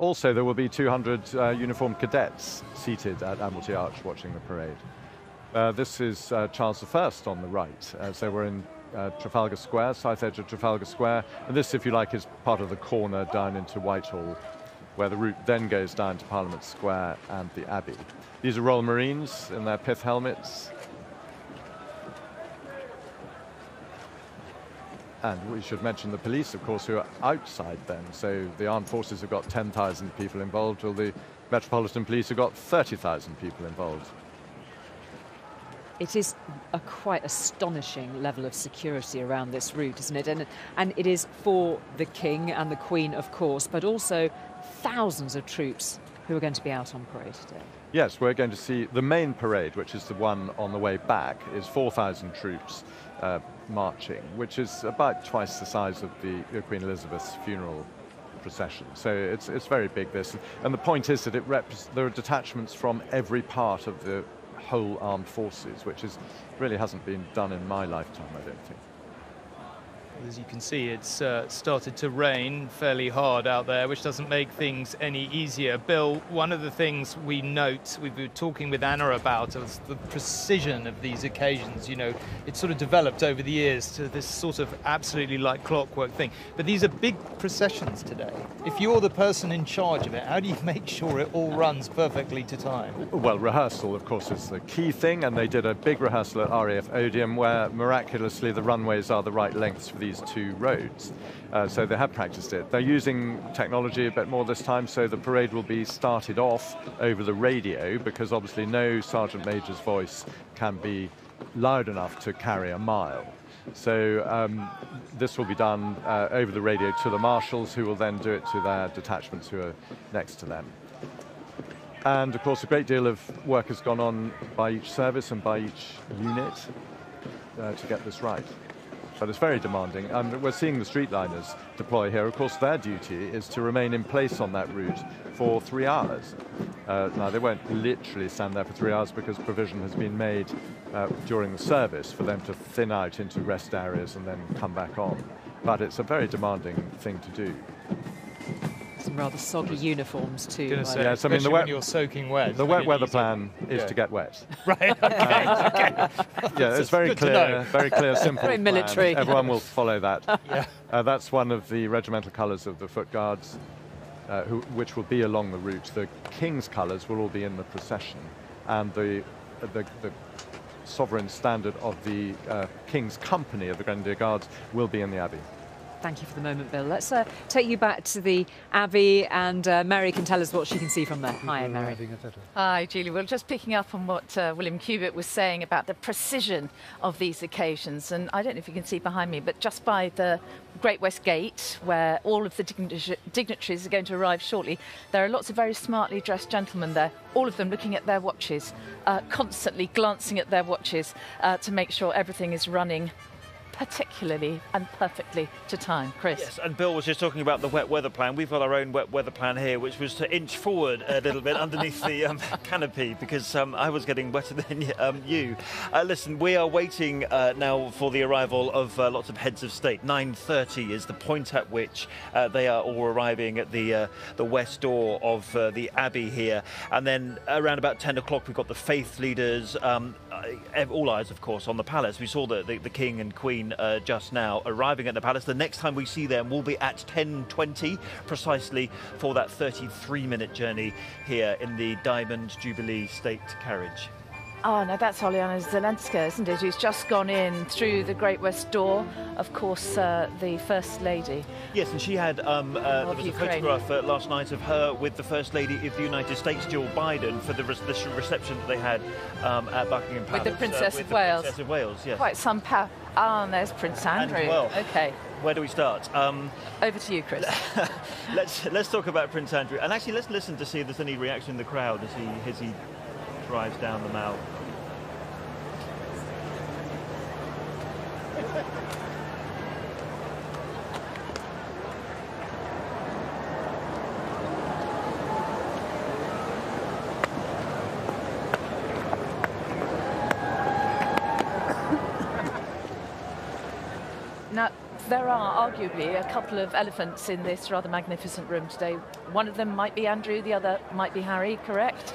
Also, there will be 200 uh, uniformed cadets seated at Admiralty Arch watching the parade. Uh, this is Charles I on the right. so we're in uh, Trafalgar Square, south edge of Trafalgar Square. And this, if you like, is part of the corner down into Whitehall, where the route then goes down to Parliament Square and the Abbey. These are Royal Marines in their pith helmets. And we should mention the police, of course, who are outside then. So the armed forces have got 10,000 people involved, while the Metropolitan Police have got 30,000 people involved. It is a quite astonishing level of security around this route, isn't it? And, and it is for the King and the Queen, of course, but also thousands of troops who are going to be out on parade today. Yes, we're going to see the main parade, which is the one on the way back, is 4,000 troops uh, marching, which is about twice the size of the Queen Elizabeth's funeral procession. So it's, it's very big, this. And the point is that it there are detachments from every part of the whole armed forces, which is really hasn't been done in my lifetime, I don't think. As you can see, it's uh, started to rain fairly hard out there, which doesn't make things any easier. Bill, one of the things we note, we've been talking with Anna about, is the precision of these occasions. You know, it's sort of developed over the years to this sort of absolutely like clockwork thing. But these are big processions today. If you're the person in charge of it, how do you (laughs) make sure it all runs perfectly to time? Well, rehearsal, of course, is the key thing, and they did a big rehearsal at RAF Odiham where miraculously the runways are the right lengths for the these two roads. Uh, so they have practiced it. They're using technology a bit more this time, so the parade will be started off over the radio because obviously no Sergeant Major's voice can be loud enough to carry a mile. So um, this will be done uh, over the radio to the marshals, who will then do it to their detachments who are next to them. And of course, a great deal of work has gone on by each service and by each unit uh, to get this right but it's very demanding. And we're seeing the streetliners deploy here. Of course, their duty is to remain in place on that route for three hours. Uh, now, they won't literally stand there for three hours because provision has been made uh, during the service for them to thin out into rest areas and then come back on. But it's a very demanding thing to do rather soggy uniforms too. Say, yes, I mean the wet, you're soaking wet. The wet weather plan is yeah. to get wet. (laughs) right. Okay. okay. (laughs) Yeah, it's very clear, very (laughs) clear, simple. Very military. Plan. Everyone will follow that. yeah. Uh, that's one of the regimental colours of the Foot Guards, uh, who, which will be along the route. The King's colours will all be in the procession, and the the, the sovereign standard of the uh, King's Company of the Grenadier Guards will be in the Abbey. Thank you for the moment, Bill. Let's uh, take you back to the Abbey, and uh, Mary can tell us what she can see from there. Hi, Mary. Hi, Julie. Well, just picking up on what uh, William Cubitt was saying about the precision of these occasions, and I don't know if you can see behind me, but just by the Great West Gate, where all of the dignitaries are going to arrive shortly, there are lots of very smartly dressed gentlemen there, all of them looking at their watches, uh, constantly glancing at their watches uh, to make sure everything is running particularly and perfectly to time. Chris. Yes, and Bill was just talking about the wet weather plan. We've got our own wet weather plan here, which was to inch forward a little bit underneath the um, (laughs) canopy because um, I was getting wetter than um, you. Uh, listen, we are waiting uh, now for the arrival of uh, lots of heads of state. 9:30 is the point at which uh, they are all arriving at the uh, the west door of uh, the abbey here, and then around about 10 o'clock we've got the faith leaders. Um, all eyes, of course, on the palace. We saw the, the, the king and queen uh, just now arriving at the palace. The next time we see them will be at 10.20, precisely for that 33-minute journey here in the Diamond Jubilee State carriage. Oh, no, that's Olena Zelenska, isn't it? Who's just gone in through the Great West Door. Of course, uh, the First Lady. Yes, and she had, um, uh, there was Ukraine. a photograph uh, last night of her with the First Lady of the United States, Jill Biden, for the, re- the reception that they had um, at Buckingham Palace. With the Princess uh, with of Wales. Princess of Wales, yes. Quite some power. Ah, and there's Prince Andrew. And well, okay. Where do we start? Um, Over to you, Chris. (laughs) let's let's talk about Prince Andrew, and actually let's listen to see if there's any reaction in the crowd as he as he drives down the Mall. Now, there are arguably a couple of elephants in this rather magnificent room today. One of them might be Andrew, the other might be Harry, correct?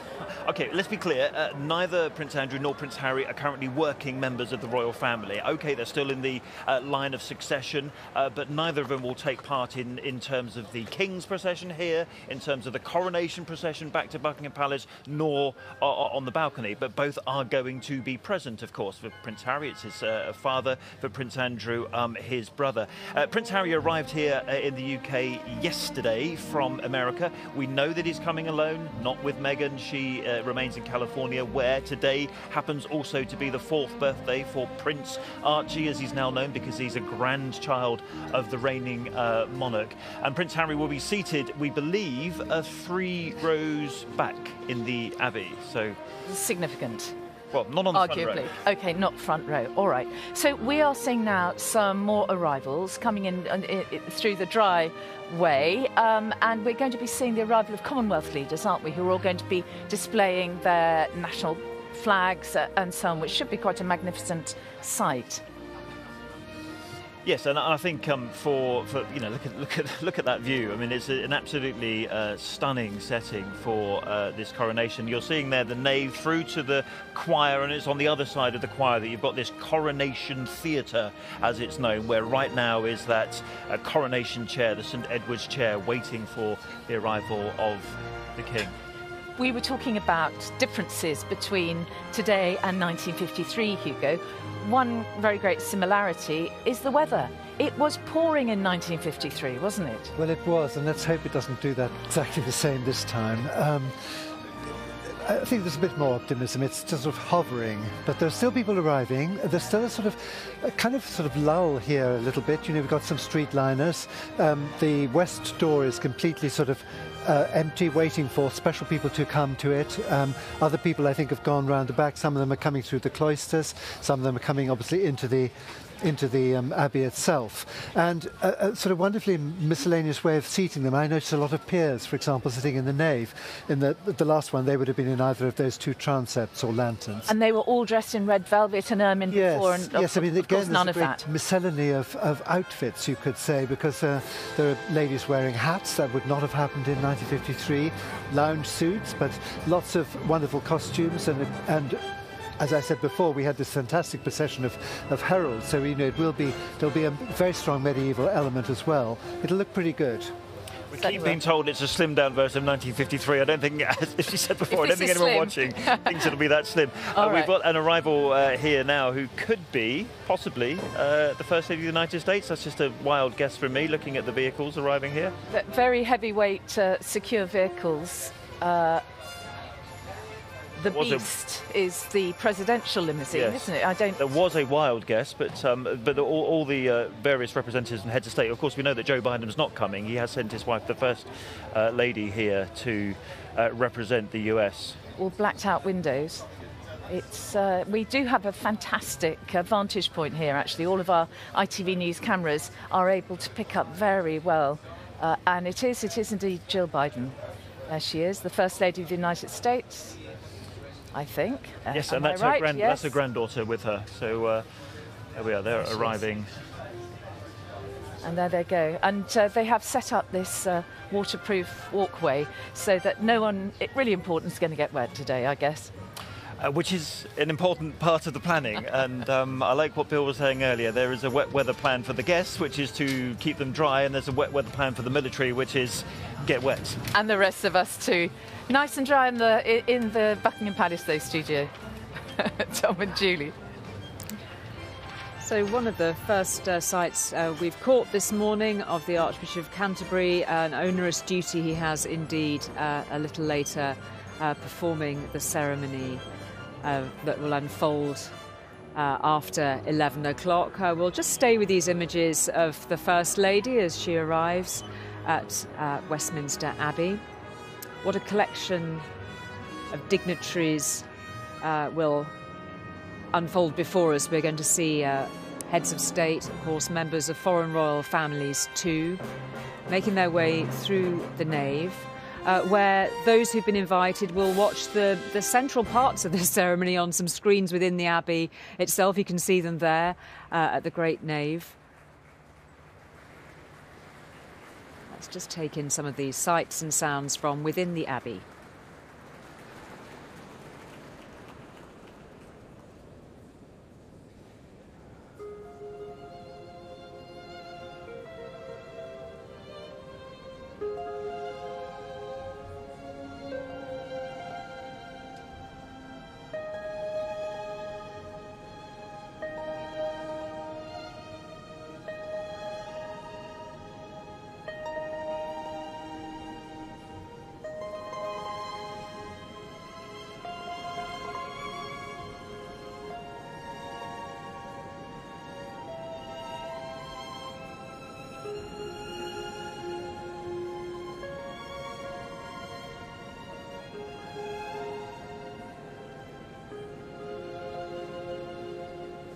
Okay, let's be clear. Uh, neither Prince Andrew nor Prince Harry are currently working members of the royal family. Okay, they're still in the uh, line of succession, uh, but neither of them will take part in, in terms of the King's procession here, in terms of the coronation procession back to Buckingham Palace, nor on the balcony. But both are going to be present, of course. For Prince Harry, it's his uh, father. For Prince Andrew, um, his brother. Uh, Prince Harry arrived here uh, in the UK yesterday from America. We know that he's coming alone, not with Meghan. She uh, remains in California, where today happens also to be the fourth birthday for Prince Archie, as he's now known because he's a grandchild of the reigning uh, monarch. And Prince Harry will be seated, we believe, three rows back in the Abbey. So significant. Well, not on the front row, Arguably. Okay, not front row. All right. So we are seeing now some more arrivals coming in, in, in through the dry way, um, and we're going to be seeing the arrival of Commonwealth leaders, aren't we? Who are all going to be displaying their national flags uh, and so on, which should be quite a magnificent sight. Yes, and I think um, for, for you know look at look at look at that view. I mean, it's an absolutely uh, stunning setting for uh, this coronation. You're seeing there the nave through to the choir, and it's on the other side of the choir that you've got this coronation theatre, as it's known, where right now is that uh, coronation chair, the St Edward's chair, waiting for the arrival of the king. We were talking about differences between today and 1953, Hugo one very great similarity is the weather. It was pouring in 1953, wasn't it? Well, it was, and let's hope it doesn't do that exactly the same this time. Um, I think there's a bit more optimism. It's just sort of hovering, but there's still people arriving. There's still a sort of, a kind of sort of lull here a little bit. You know, we've got some streetliners. Um, the west door is completely sort of uh, empty, waiting for special people to come to it. Um, other people, I think, have gone round the back. Some of them are coming through the cloisters. Some of them are coming, obviously, into the into the um, abbey itself. And a, a, sort of wonderfully miscellaneous way of seating them. I noticed a lot of peers, for example, sitting in the nave. In the, the last one, they would have been in either of those two transepts or lanterns. And they were all dressed in red velvet and ermine yes, before. And yes, of, I mean, again, none of that. miscellany of, of outfits, you could say, because uh, there are ladies wearing hats that would not have happened in 1953, lounge suits, but lots of wonderful costumes and, and as I said before, we had this fantastic procession of, of heralds, so you know it will be there'll be a very strong medieval element as well. It'll look pretty good. We keep being told it's a slimmed down version of 1953. I don't think, (laughs) as you said before, I don't think anyone slim. watching (laughs) thinks it'll be that slim. Uh, right. We've got an arrival uh, here now who could be, possibly, uh, the First Lady of the United States. That's just a wild guess from me, looking at the vehicles arriving here. Very heavyweight, uh, secure vehicles. The Was a- Beast is the presidential limousine, Yes. isn't it? I don't. There was a wild guess, but um, but all, all the uh, various representatives and heads of state. Of course, we know that Joe Biden's not coming. He has sent his wife, the first uh, lady, here to uh, represent the US. All blacked out windows. It's, uh, we do have a fantastic uh, vantage point here, actually. All of our ITV News cameras are able to pick up very well. Uh, and it is, it is indeed Jill Biden. There she is, the First Lady of the United States, I think. Uh, yes, and that's right? her grand, yes. that's her granddaughter with her. So uh, there we are. They're There arriving. And there they go. And uh, they have set up this uh, waterproof walkway so that no one, it really important, is going to get wet today, I guess. Uh, which is an important part of the planning. (laughs) and um, I like what Bill was saying earlier. There is a wet weather plan for the guests, which is to keep them dry, and there's a wet weather plan for the military, which is get wet. And the rest of us too. Nice and dry in the, in the Buckingham Palace, though, studio. (laughs) Tom and Julie. So, one of the first uh, sights uh, we've caught this morning of the Archbishop of Canterbury, an onerous duty he has indeed uh, a little later, uh, performing the ceremony uh, that will unfold uh, after 11 o'clock. Uh, we'll just stay with these images of the First Lady as she arrives at uh, Westminster Abbey. What a collection of dignitaries uh, will unfold before us. We're going to see uh, heads of state, of course, members of foreign royal families too, making their way through the nave. Uh, where those who've been invited will watch the, the central parts of the (laughs) ceremony on some screens within the abbey itself. You can see them there uh, at the Great Nave. Let's just take in some of these sights and sounds from within the abbey.